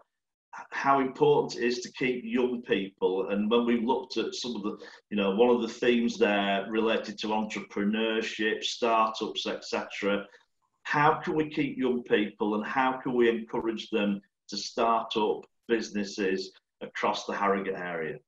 how important it is to keep young people. And when we've looked at some of the, you know, one of the themes there related to entrepreneurship, startups, etc. How can we keep young people and how can we encourage them to start up businesses across the Harrogate area?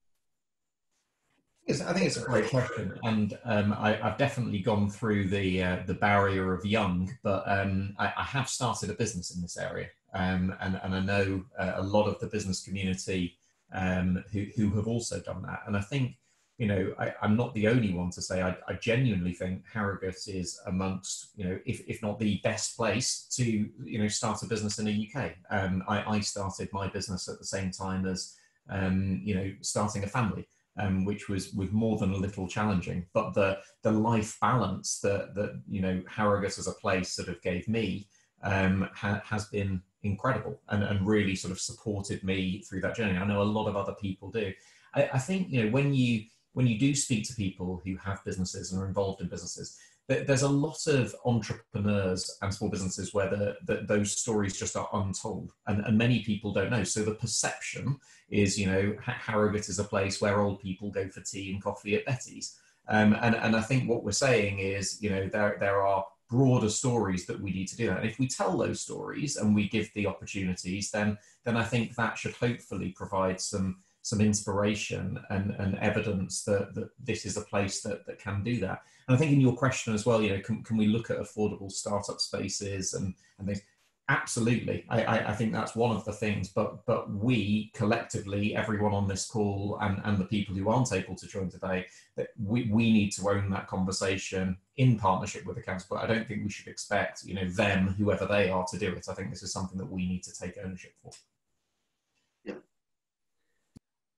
I think it's a great question, and um, I, have definitely gone through the uh, the barrier of young, but um, I, I, have started a business in this area, um, and, and I know uh, a lot of the business community um, who who have also done that, and I think you know I, am not the only one to say I, I, genuinely think Harrogate is amongst you know if, if not the best place to you know start a business in the UK. Um, I, I started my business at the same time as um, you know, starting a family. um, which was was more than a little challenging. But the the life balance that that you know Harrogate as a place sort of gave me um, ha, has been incredible and, and really sort of supported me through that journey. I know a lot of other people do. I, I think you know when you when you do speak to people who have businesses and are involved in businesses, there's a lot of entrepreneurs and small businesses where the, the, those stories just are untold and, and, many people don't know. So the perception is you know harrogate is a place where old people go for tea and coffee at betty's. Um, and, and i think what we're saying is you know there, there are broader stories that we need to do. That and if we tell those stories and we give the opportunities then then i think that should hopefully provide some some inspiration and, and evidence that, that this is a place that, that can do that. And I think in your question as well, you know, can, can we look at affordable startup spaces and, and things? Absolutely. I, I, I think that's one of the things, but but we collectively, everyone on this call and, and the people who aren't able to join today, that we, we need to own that conversation in partnership with the council. But I don't think we should expect, you know, them, whoever they are, to do it. I think this is something that we need to take ownership for.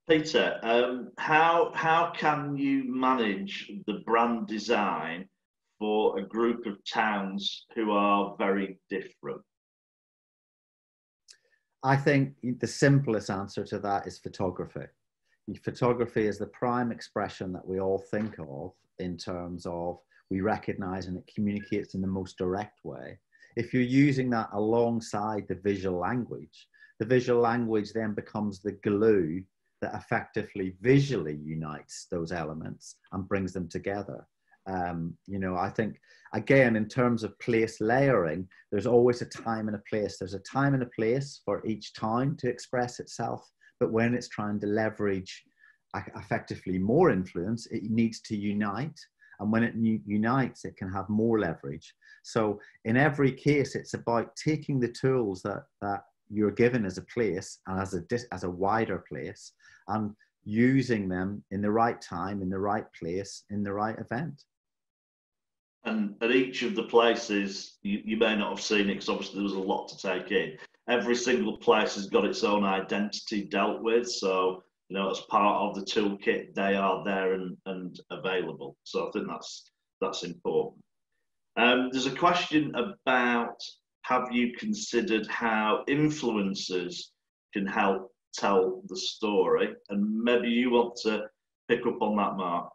Peter, um, how how can you manage the brand design for a group of towns who are very different? I think the simplest answer to that is photography. Photography is the prime expression that we all think of in terms of we recognize and it communicates in the most direct way. If you're using that alongside the visual language, the visual language then becomes the glue that effectively visually unites those elements and brings them together. Um, you know, I think again, in terms of place layering, there's always a time and a place. There's a time and a place for each town to express itself, but when it's trying to leverage effectively more influence, it needs to unite. And when it unites, it can have more leverage. So in every case, it's about taking the tools that, that you're given as a place and as a as a wider place and using them in the right time in the right place in the right event. And at each of the places you, you may not have seen it because obviously there was a lot to take in. Every single place has got its own identity dealt with so you know as part of the toolkit they are there and, and available. So i think that's that's important. Um, there's a question about have you considered how influencers can help tell the story? And maybe you want to pick up on that, Mark.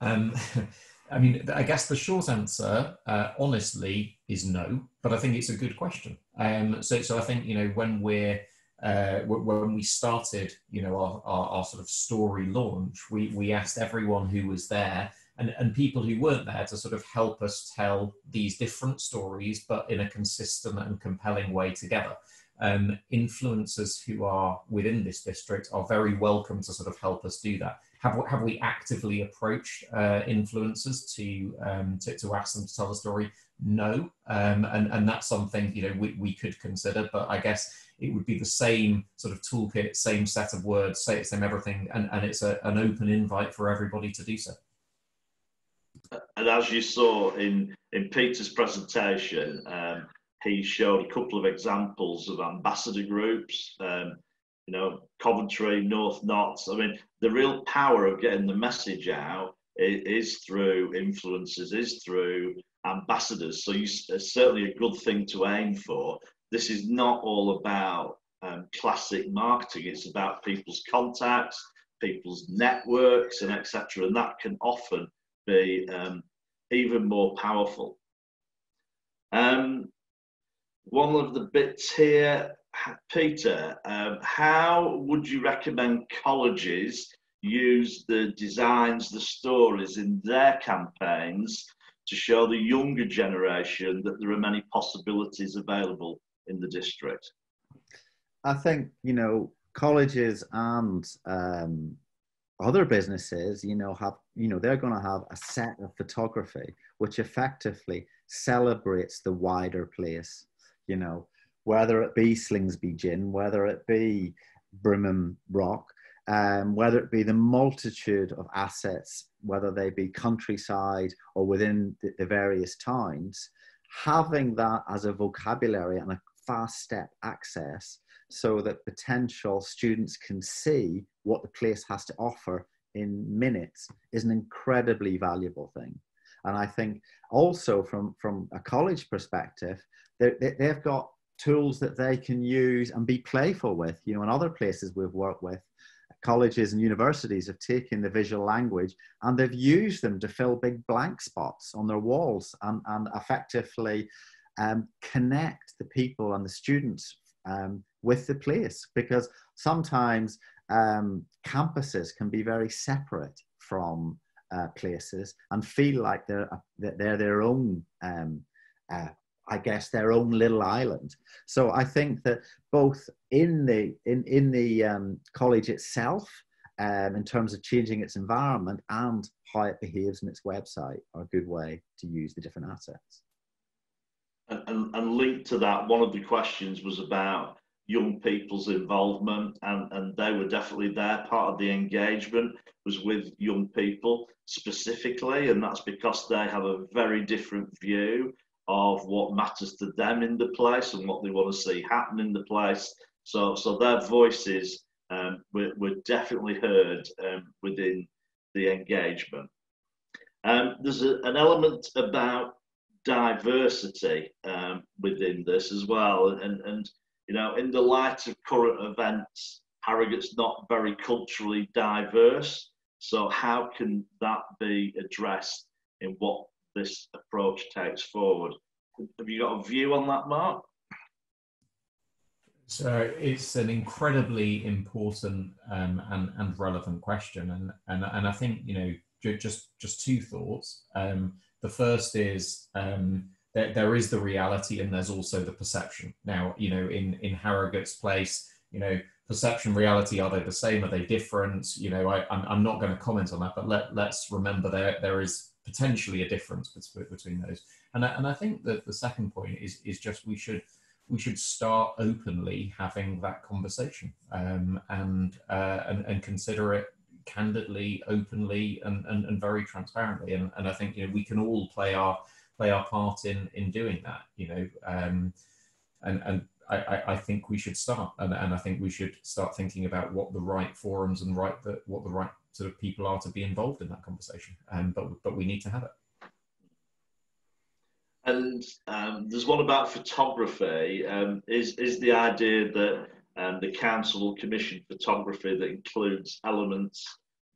Um, I mean, I guess the short answer, uh, honestly, is no. But I think it's a good question. Um, so, so I think you know when we're uh, when we started, you know, our, our, our, sort of story launch, we we asked everyone who was there and, and people who weren't there to sort of help us tell these different stories, but in a consistent and compelling way together. Um, influencers who are within this district are very welcome to sort of help us do that. Have, have we actively approached uh, influencers to, um, to, to ask them to tell the story? No, um, and and that's something you know we, we could consider, but I guess it would be the same sort of toolkit, same set of words, same everything, and, and it's a, an open invite for everybody to do so and as you saw in in Peter's presentation, um, he showed a couple of examples of ambassador groups. Um, you know, Coventry, North Notts. I mean, the real power of getting the message out is, is through influencers, is through ambassadors. So you, it's certainly a good thing to aim for. This is not all about um, classic marketing. It's about people's contacts, people's networks, and etc. And that can often be um, even more powerful. Um, one of the bits here, Peter, um, how would you recommend colleges use the designs, the stories in their campaigns to show the younger generation that there are many possibilities available in the district? I think, you know, colleges and um, other businesses, you know, have, you know, they're going to have a set of photography which effectively celebrates the wider place, you know, whether it be Slingsby Gin, whether it be Brimham Rock, um, whether it be the multitude of assets, whether they be countryside or within the, the various towns, having that as a vocabulary and a fast step access so that potential students can see what the place has to offer in minutes is an incredibly valuable thing. And I think also from, from a college perspective, they, they've got tools that they can use and be playful with. You know, in other places we've worked with, colleges and universities have taken the visual language and they've used them to fill big blank spots on their walls and, and effectively um, connect the people and the students um, with the place because sometimes um, campuses can be very separate from uh, places and feel like they're they're their own um, uh, I guess their own little island. So I think that both in the in in the um, college itself, um, in terms of changing its environment and how it behaves in its website, are a good way to use the different assets. And, and, and linked to that, one of the questions was about young people's involvement and, and they were definitely there. Part of the engagement was with young people specifically, and that's because they have a very different view of what matters to them in the place and what they want to see happen in the place. So, so their voices um, were, were definitely heard um, within the engagement. Um, there's a, an element about diversity um, within this as well, and, and you know, in the light of current events, Harrogate's not very culturally diverse. So how can that be addressed in what this approach takes forward? Have you got a view on that, Mark? So it's an incredibly important um, and, and relevant question, and, and and I think you know just just two thoughts. Um, the first is um, there, there is the reality and there's also the perception. Now, you know, in, in Harrogate's place, you know, perception, reality, are they the same? Are they different? You know, I, I'm, I'm not going to comment on that, but let, let's remember there, there is potentially a difference between those. And I, and I think that the second point is, is just we should, we should start openly having that conversation um, and, uh, and, and consider it candidly, openly, and, and, and very transparently. And, and I think, you know, we can all play our, play our part in in doing that you know um, and and I, I think we should start. And, and I think we should start thinking about what the right forums and right the, what the right sort of people are to be involved in that conversation. Um, but but we need to have it. And um, there's one about photography. Um, is is the idea that um, the council will commission photography that includes elements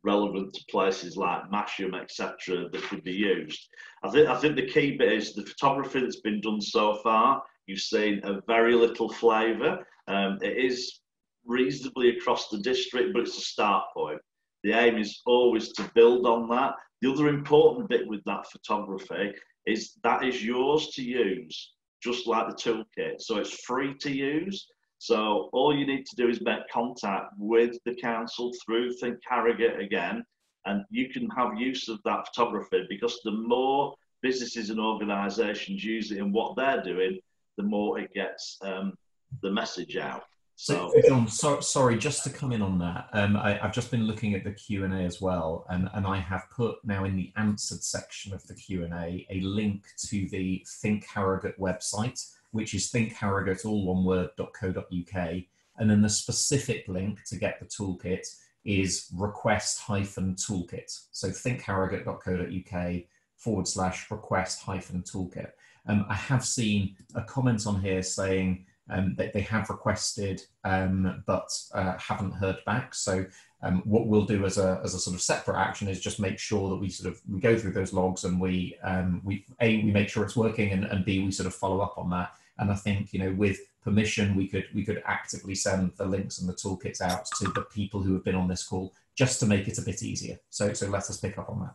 relevant to places like Masham, etc., that could be used. I think I think the key bit is the photography that's been done so far. You've seen a very little flavour. Um, it is reasonably across the district, but it's a start point. The aim is always to build on that. The other important bit with that photography is that is yours to use, just like the toolkit. So it's free to use. So all you need to do is make contact with the council through Think Harrogate again, and you can have use of that photography because the more businesses and organisations use it in what they're doing, the more it gets um, the message out. So, John, so, sorry, just to come in on that, um, I, have just been looking at the Q and A as well, and, and I have put now in the answered section of the Q and A a link to the Think Harrogate website which is thinkharrogate, all one word.co.uk. And then the specific link to get the toolkit is request hyphen toolkit. So thinkharrogate.co.uk forward slash request hyphen toolkit. Um, I have seen a comment on here saying um, that they have requested um, but uh, haven't heard back. So um, what we'll do as a, as a sort of separate action is just make sure that we sort of we go through those logs and we um, we a we make sure it's working and, and b we sort of follow up on that and I think, you know, with permission, we could we could actively send the links and the toolkits out to the people who have been on this call just to make it a bit easier. So so let us pick up on that.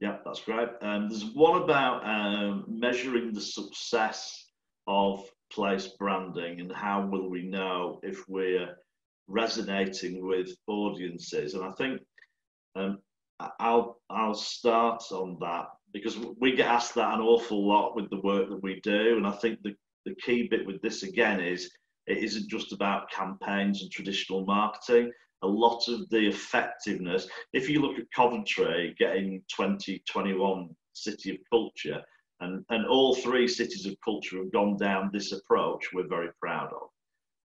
Yeah, that's great. Um, there's one about um, measuring the success of place branding and how will we know if we're resonating with audiences. And I think um, I'll I'll start on that because we get asked that an awful lot with the work that we do. And I think the, the key bit with this again is it isn't just about campaigns and traditional marketing. A lot of the effectiveness, if you look at Coventry getting 2021 City of Culture, And, and all three cities of culture have gone down this approach we're very proud of.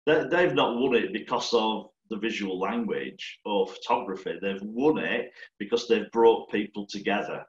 They, they've not won it because of the visual language or photography. They've won it because they've brought people together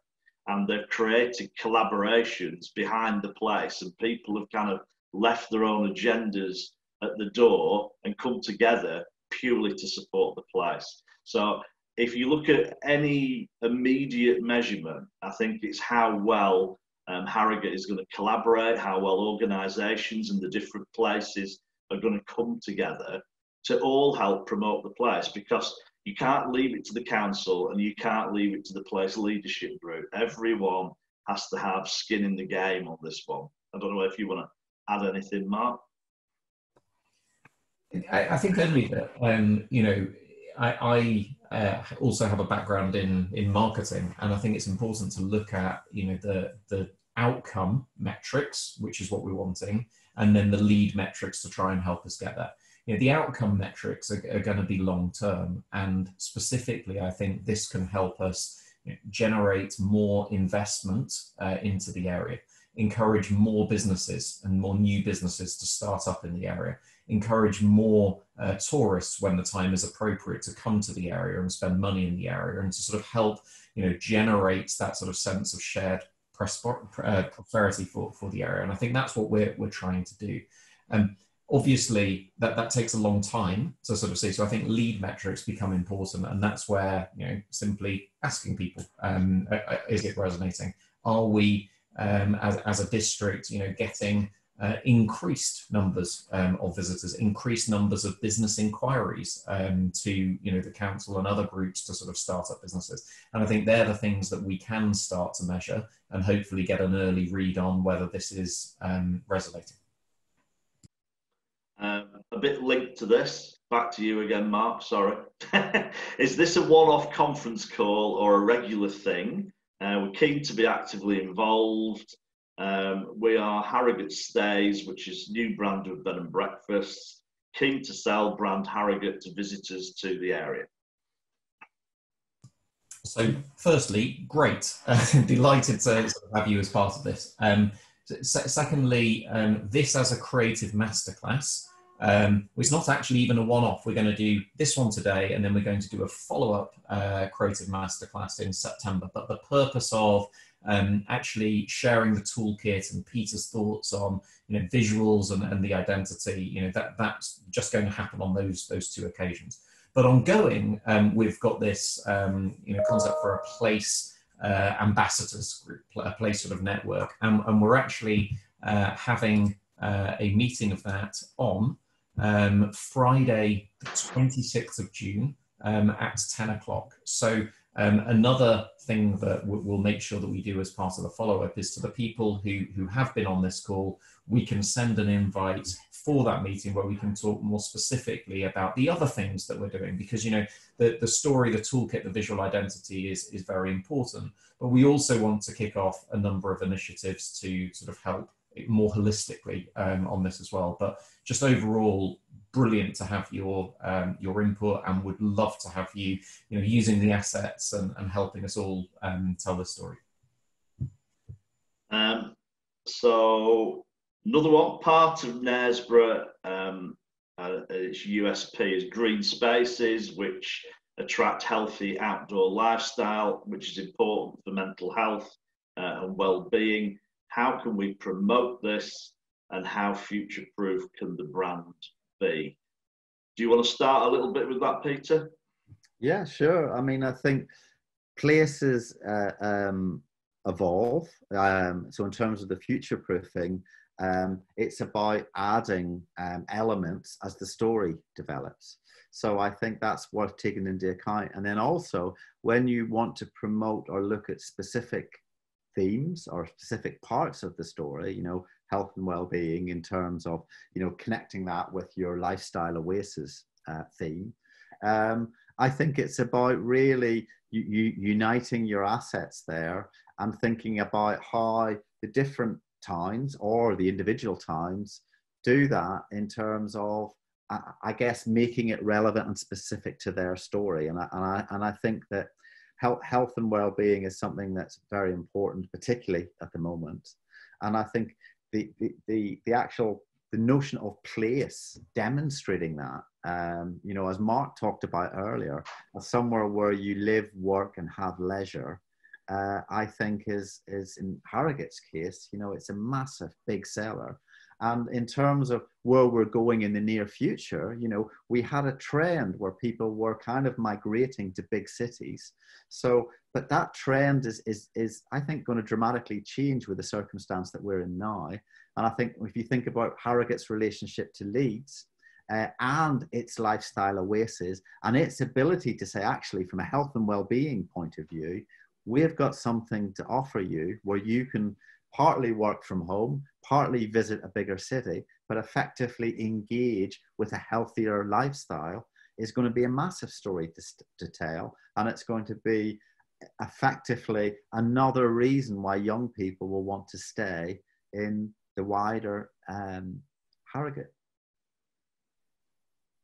and they've created collaborations behind the place, and people have kind of left their own agendas at the door and come together purely to support the place. So if you look at any immediate measurement, I think it's how well um, Harrogate is going to collaborate, how well organisations and the different places are going to come together to all help promote the place because you can't leave it to the council and you can't leave it to the place leadership group. Everyone has to have skin in the game on this one. I don't know if you want to add anything, Mark. I, I think only that um, you know I, I uh, also have a background in in marketing, and I think it's important to look at you know the the outcome metrics, which is what we're wanting, and then the lead metrics to try and help us get there you know, the outcome metrics are, are going to be long term. And specifically, I think this can help us you know, generate more investment uh, into the area, encourage more businesses and more new businesses to start up in the area, encourage more uh, tourists when the time is appropriate to come to the area and spend money in the area, and to sort of help you know generate that sort of sense of shared uh, prosperity for, for the area. And I think that's what we're, we're trying to do. Um, obviously that that takes a long time to sort of see. So i think lead metrics become important and that's where you know simply asking people um, uh, uh, is it resonating? Are we um, as, as a district you know getting uh, increased numbers um, of visitors increased numbers of business inquiries um, to you know the council and other groups to sort of start up businesses? And i think they're the things that we can start to measure and hopefully get an early read on whether this is um, resonating a bit linked to this, back to you again, Mark. Sorry. Is this a one off conference call or a regular thing? Uh, we're keen to be actively involved. Um, we are Harrogate Stays, which is new brand of bed and breakfasts, keen to sell brand Harrogate to visitors to the area. So, firstly, great. Delighted to have you as part of this. Um, secondly, um, this as a creative masterclass, um, it's not actually even a one-off. We're going to do this one today, and then we're going to do a follow-up uh, creative masterclass in September. But the purpose of um, actually sharing the toolkit and Peter's thoughts on you know visuals and, and the identity, you know that that's just going to happen on those those two occasions. But ongoing, um, we've got this um, you know concept for a place uh, ambassadors group, a place sort of network, and, and we're actually uh, having uh, a meeting of that on um, Friday, the 26th of June um, at 10 o'clock. So um, another thing that we'll make sure that we do as part of the follow-up is to the people who, who have been on this call, we can send an invite for that meeting where we can talk more specifically about the other things that we're doing because you know the, the story the toolkit the visual identity is is very important but we also want to kick off a number of initiatives to sort of help more holistically um, on this as well but just overall brilliant to have your um, your input and would love to have you you know using the assets and, and helping us all um, tell this story um, so Another one, part of Knaresborough, um, uh, its USP is green spaces, which attract healthy outdoor lifestyle, which is important for mental health uh, and well-being. How can we promote this and how future-proof can the brand be? Do you want to start a little bit with that, Peter? Yeah, sure. I mean, I think places uh, um, evolve. Um, so in terms of the future-proofing, um, it's about adding um, elements as the story develops. So I think that's worth taking into account. And then also, when you want to promote or look at specific themes or specific parts of the story, you know, health and well-being in terms of, you know, connecting that with your lifestyle oasis uh, theme. Um, I think it's about really uniting your assets there and thinking about how the different towns or the individual towns do that in terms of I guess making it relevant and specific to their story. And I, and I, and I think that health, health and well-being is something that's very important, particularly at the moment. And I think the, the, the, the actual the notion of place demonstrating that um, you know as mark talked about earlier somewhere where you live work and have leisure uh, i think is is in harrogate's case you know it's a massive big seller and in terms of where we're going in the near future, you know, we had a trend where people were kind of migrating to big cities. So, but that trend is, is, is I think, going to dramatically change with the circumstance that we're in now. And I think if you think about Harrogate's relationship to Leeds, uh, and its lifestyle oasis and its ability to say, actually, from a health and well-being point of view, we've got something to offer you where you can partly work from home, partly visit a bigger city, but effectively engage with a healthier lifestyle is going to be a massive story to, to tell. And it's going to be effectively another reason why young people will want to stay in the wider um, Harrogate.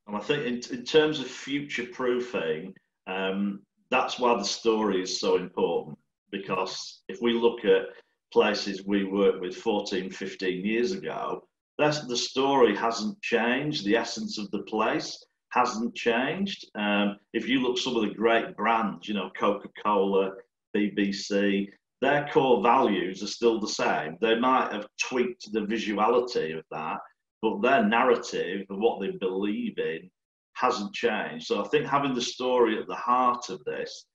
And I think in, in terms of future proofing, um, that's why the story is so important. Because if we look at places we worked with 14, 15 years ago, that's, the story hasn't changed. The essence of the place hasn't changed. Um, if you look some of the great brands, you know, Coca-Cola, BBC, their core values are still the same. They might have tweaked the visuality of that, but their narrative and what they believe in hasn't changed. So I think having the story at the heart of this,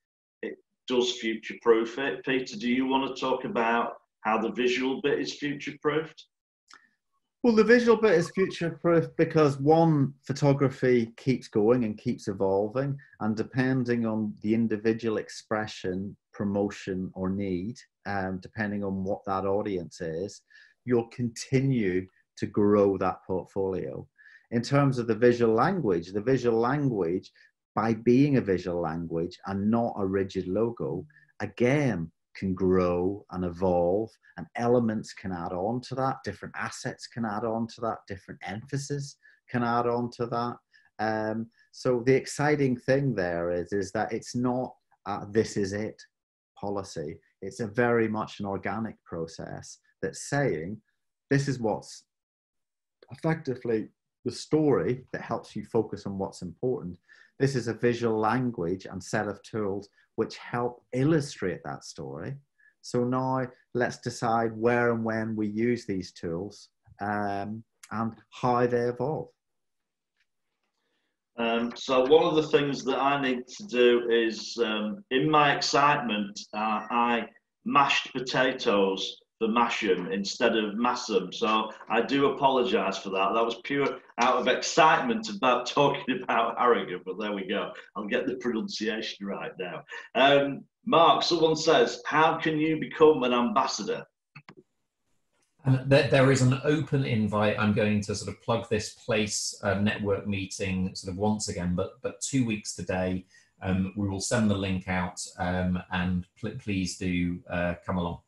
it does future proof it. Peter, do you want to talk about how the visual bit is future proofed? Well, the visual bit is future proof because one, photography keeps going and keeps evolving, and depending on the individual expression, promotion, or need, um, depending on what that audience is, you'll continue to grow that portfolio. In terms of the visual language, the visual language, by being a visual language and not a rigid logo, again, can grow and evolve and elements can add on to that different assets can add on to that different emphasis can add on to that. Um, so the exciting thing there is is that it's not uh, this is it policy. It's a very much an organic process that's saying this is what's effectively the story that helps you focus on what's important. This is a visual language and set of tools which help illustrate that story. So now let's decide where and when we use these tools um, and how they evolve. Um, so one of the things that I need to do is, um, in my excitement, uh, I mashed potatoes for Masham instead of Massam. So I do apologise for that. That was pure out of excitement about talking about Harrogate, but there we go. I'll get the pronunciation right now. Um, Mark, someone says, how can you become an ambassador? And there, there is an open invite. I'm going to sort of plug this place uh, network meeting sort of once again, but but two weeks today. Um, we will send the link out um, and pl please do uh, come along.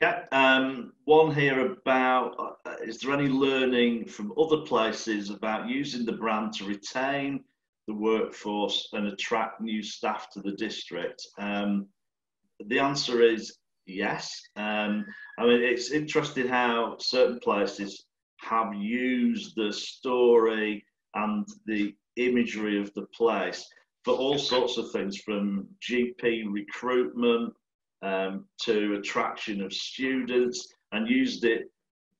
Yeah, um, one here about uh, is there any learning from other places about using the brand to retain the workforce and attract new staff to the district? Um, the answer is yes. Um, I mean, it's interesting how certain places have used the story and the imagery of the place for all sorts of things from GP recruitment um, to attraction of students and used it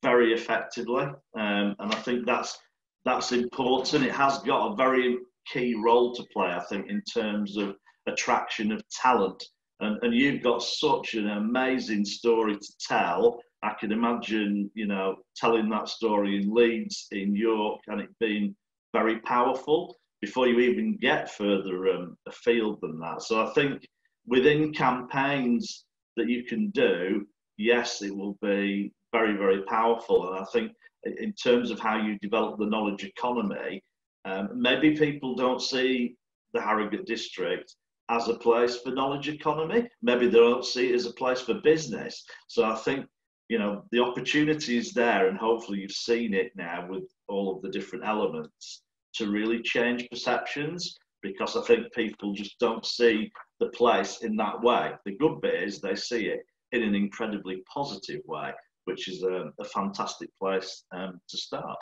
very effectively. Um, and I think that's that's important. It has got a very key role to play, I think, in terms of attraction of talent. And, and you've got such an amazing story to tell. I can imagine, you know, telling that story in Leeds, in York, and it being very powerful before you even get further um, afield than that. So I think within campaigns that you can do, yes, it will be very, very powerful. And I think in terms of how you develop the knowledge economy, um, maybe people don't see the Harrogate district as a place for knowledge economy. Maybe they don't see it as a place for business. So I think, you know, the opportunity is there, and hopefully you've seen it now with all of the different elements to really change perceptions because I think people just don't see the place in that way. The good bit is they see it in an incredibly positive way, which is a, a fantastic place um, to start.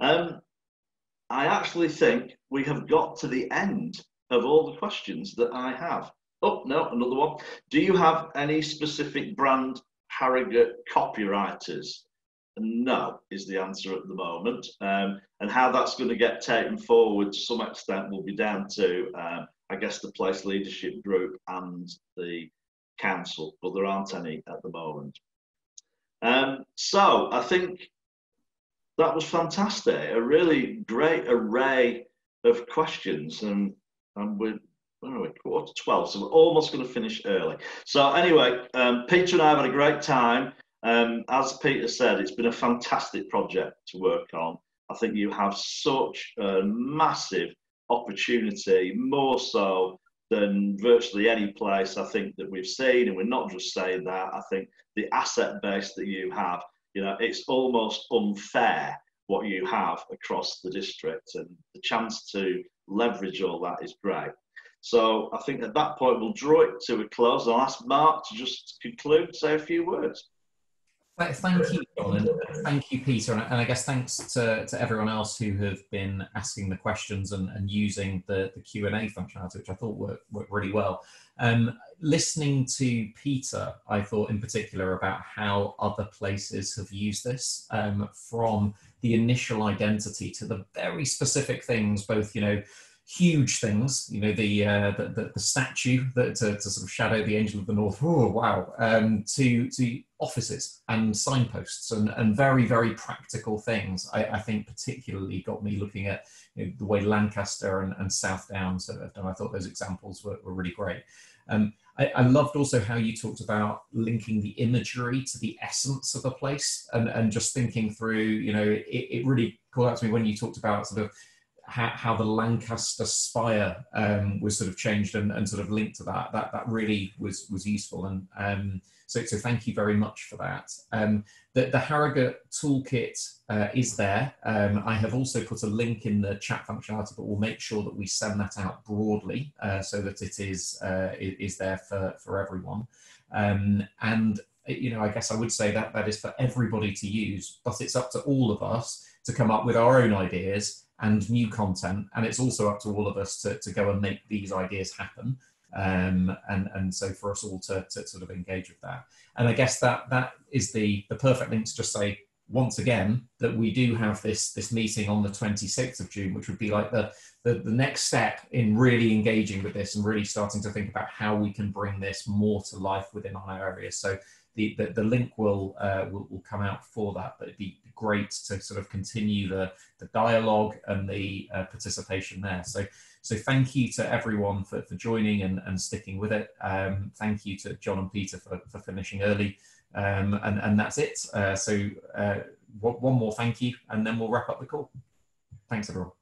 Um, I actually think we have got to the end of all the questions that I have. Oh, no, another one. Do you have any specific brand Harrogate copywriters? No, is the answer at the moment. Um, and how that's going to get taken forward to some extent will be down to, um, I guess, the place leadership group and the council, but there aren't any at the moment. Um, so I think that was fantastic. A really great array of questions, and, and we're oh, quarter to 12, so we're almost going to finish early. So anyway, um, Peter and I have had a great time. Um, as Peter said, it's been a fantastic project to work on. I think you have such a massive opportunity, more so than virtually any place I think that we've seen. And we're not just saying that. I think the asset base that you have, you know, it's almost unfair what you have across the district, and the chance to leverage all that is great. So I think at that point we'll draw it to a close. I'll ask Mark to just conclude, say a few words. Thank you, John, and thank you, Peter, and I guess thanks to, to everyone else who have been asking the questions and, and using the, the Q&A functionality, which I thought worked, worked really well. Um, listening to Peter, I thought in particular about how other places have used this, um, from the initial identity to the very specific things, both, you know, huge things, you know, the, uh, the, the, the, statue that to, to, sort of shadow the angel of the north, oh, wow, um, to, to offices and signposts and, and very, very practical things, I, I think particularly got me looking at you know, the way Lancaster and, and South Downs have done. I thought those examples were, were really great. Um, I, I, loved also how you talked about linking the imagery to the essence of a place and, and just thinking through, you know, it, it really called out to me when you talked about sort of how, how the Lancaster spire um, was sort of changed and, and, sort of linked to that. That that really was was useful, and um, so so thank you very much for that. Um, the, the Harrogate toolkit uh, is there. Um, I have also put a link in the chat functionality, but we'll make sure that we send that out broadly uh, so that it is uh, is there for for everyone. Um, and you know, I guess I would say that that is for everybody to use, but it's up to all of us to come up with our own ideas and new content. And it's also up to all of us to, to go and make these ideas happen. Um, and, and so for us all to, to sort of engage with that. And I guess that that is the, the perfect link to just say once again that we do have this this meeting on the 26th of June, which would be like the, the, the next step in really engaging with this and really starting to think about how we can bring this more to life within our area. So the, the, the link will, uh, will, will come out for that, but it'd be great to sort of continue the, the dialogue and the uh, participation there. So, so thank you to everyone for, for joining and, and sticking with it. Um, thank you to John and Peter for, for finishing early. Um, and, and that's it. Uh, so uh, one more thank you, and then we'll wrap up the call. Thanks, everyone.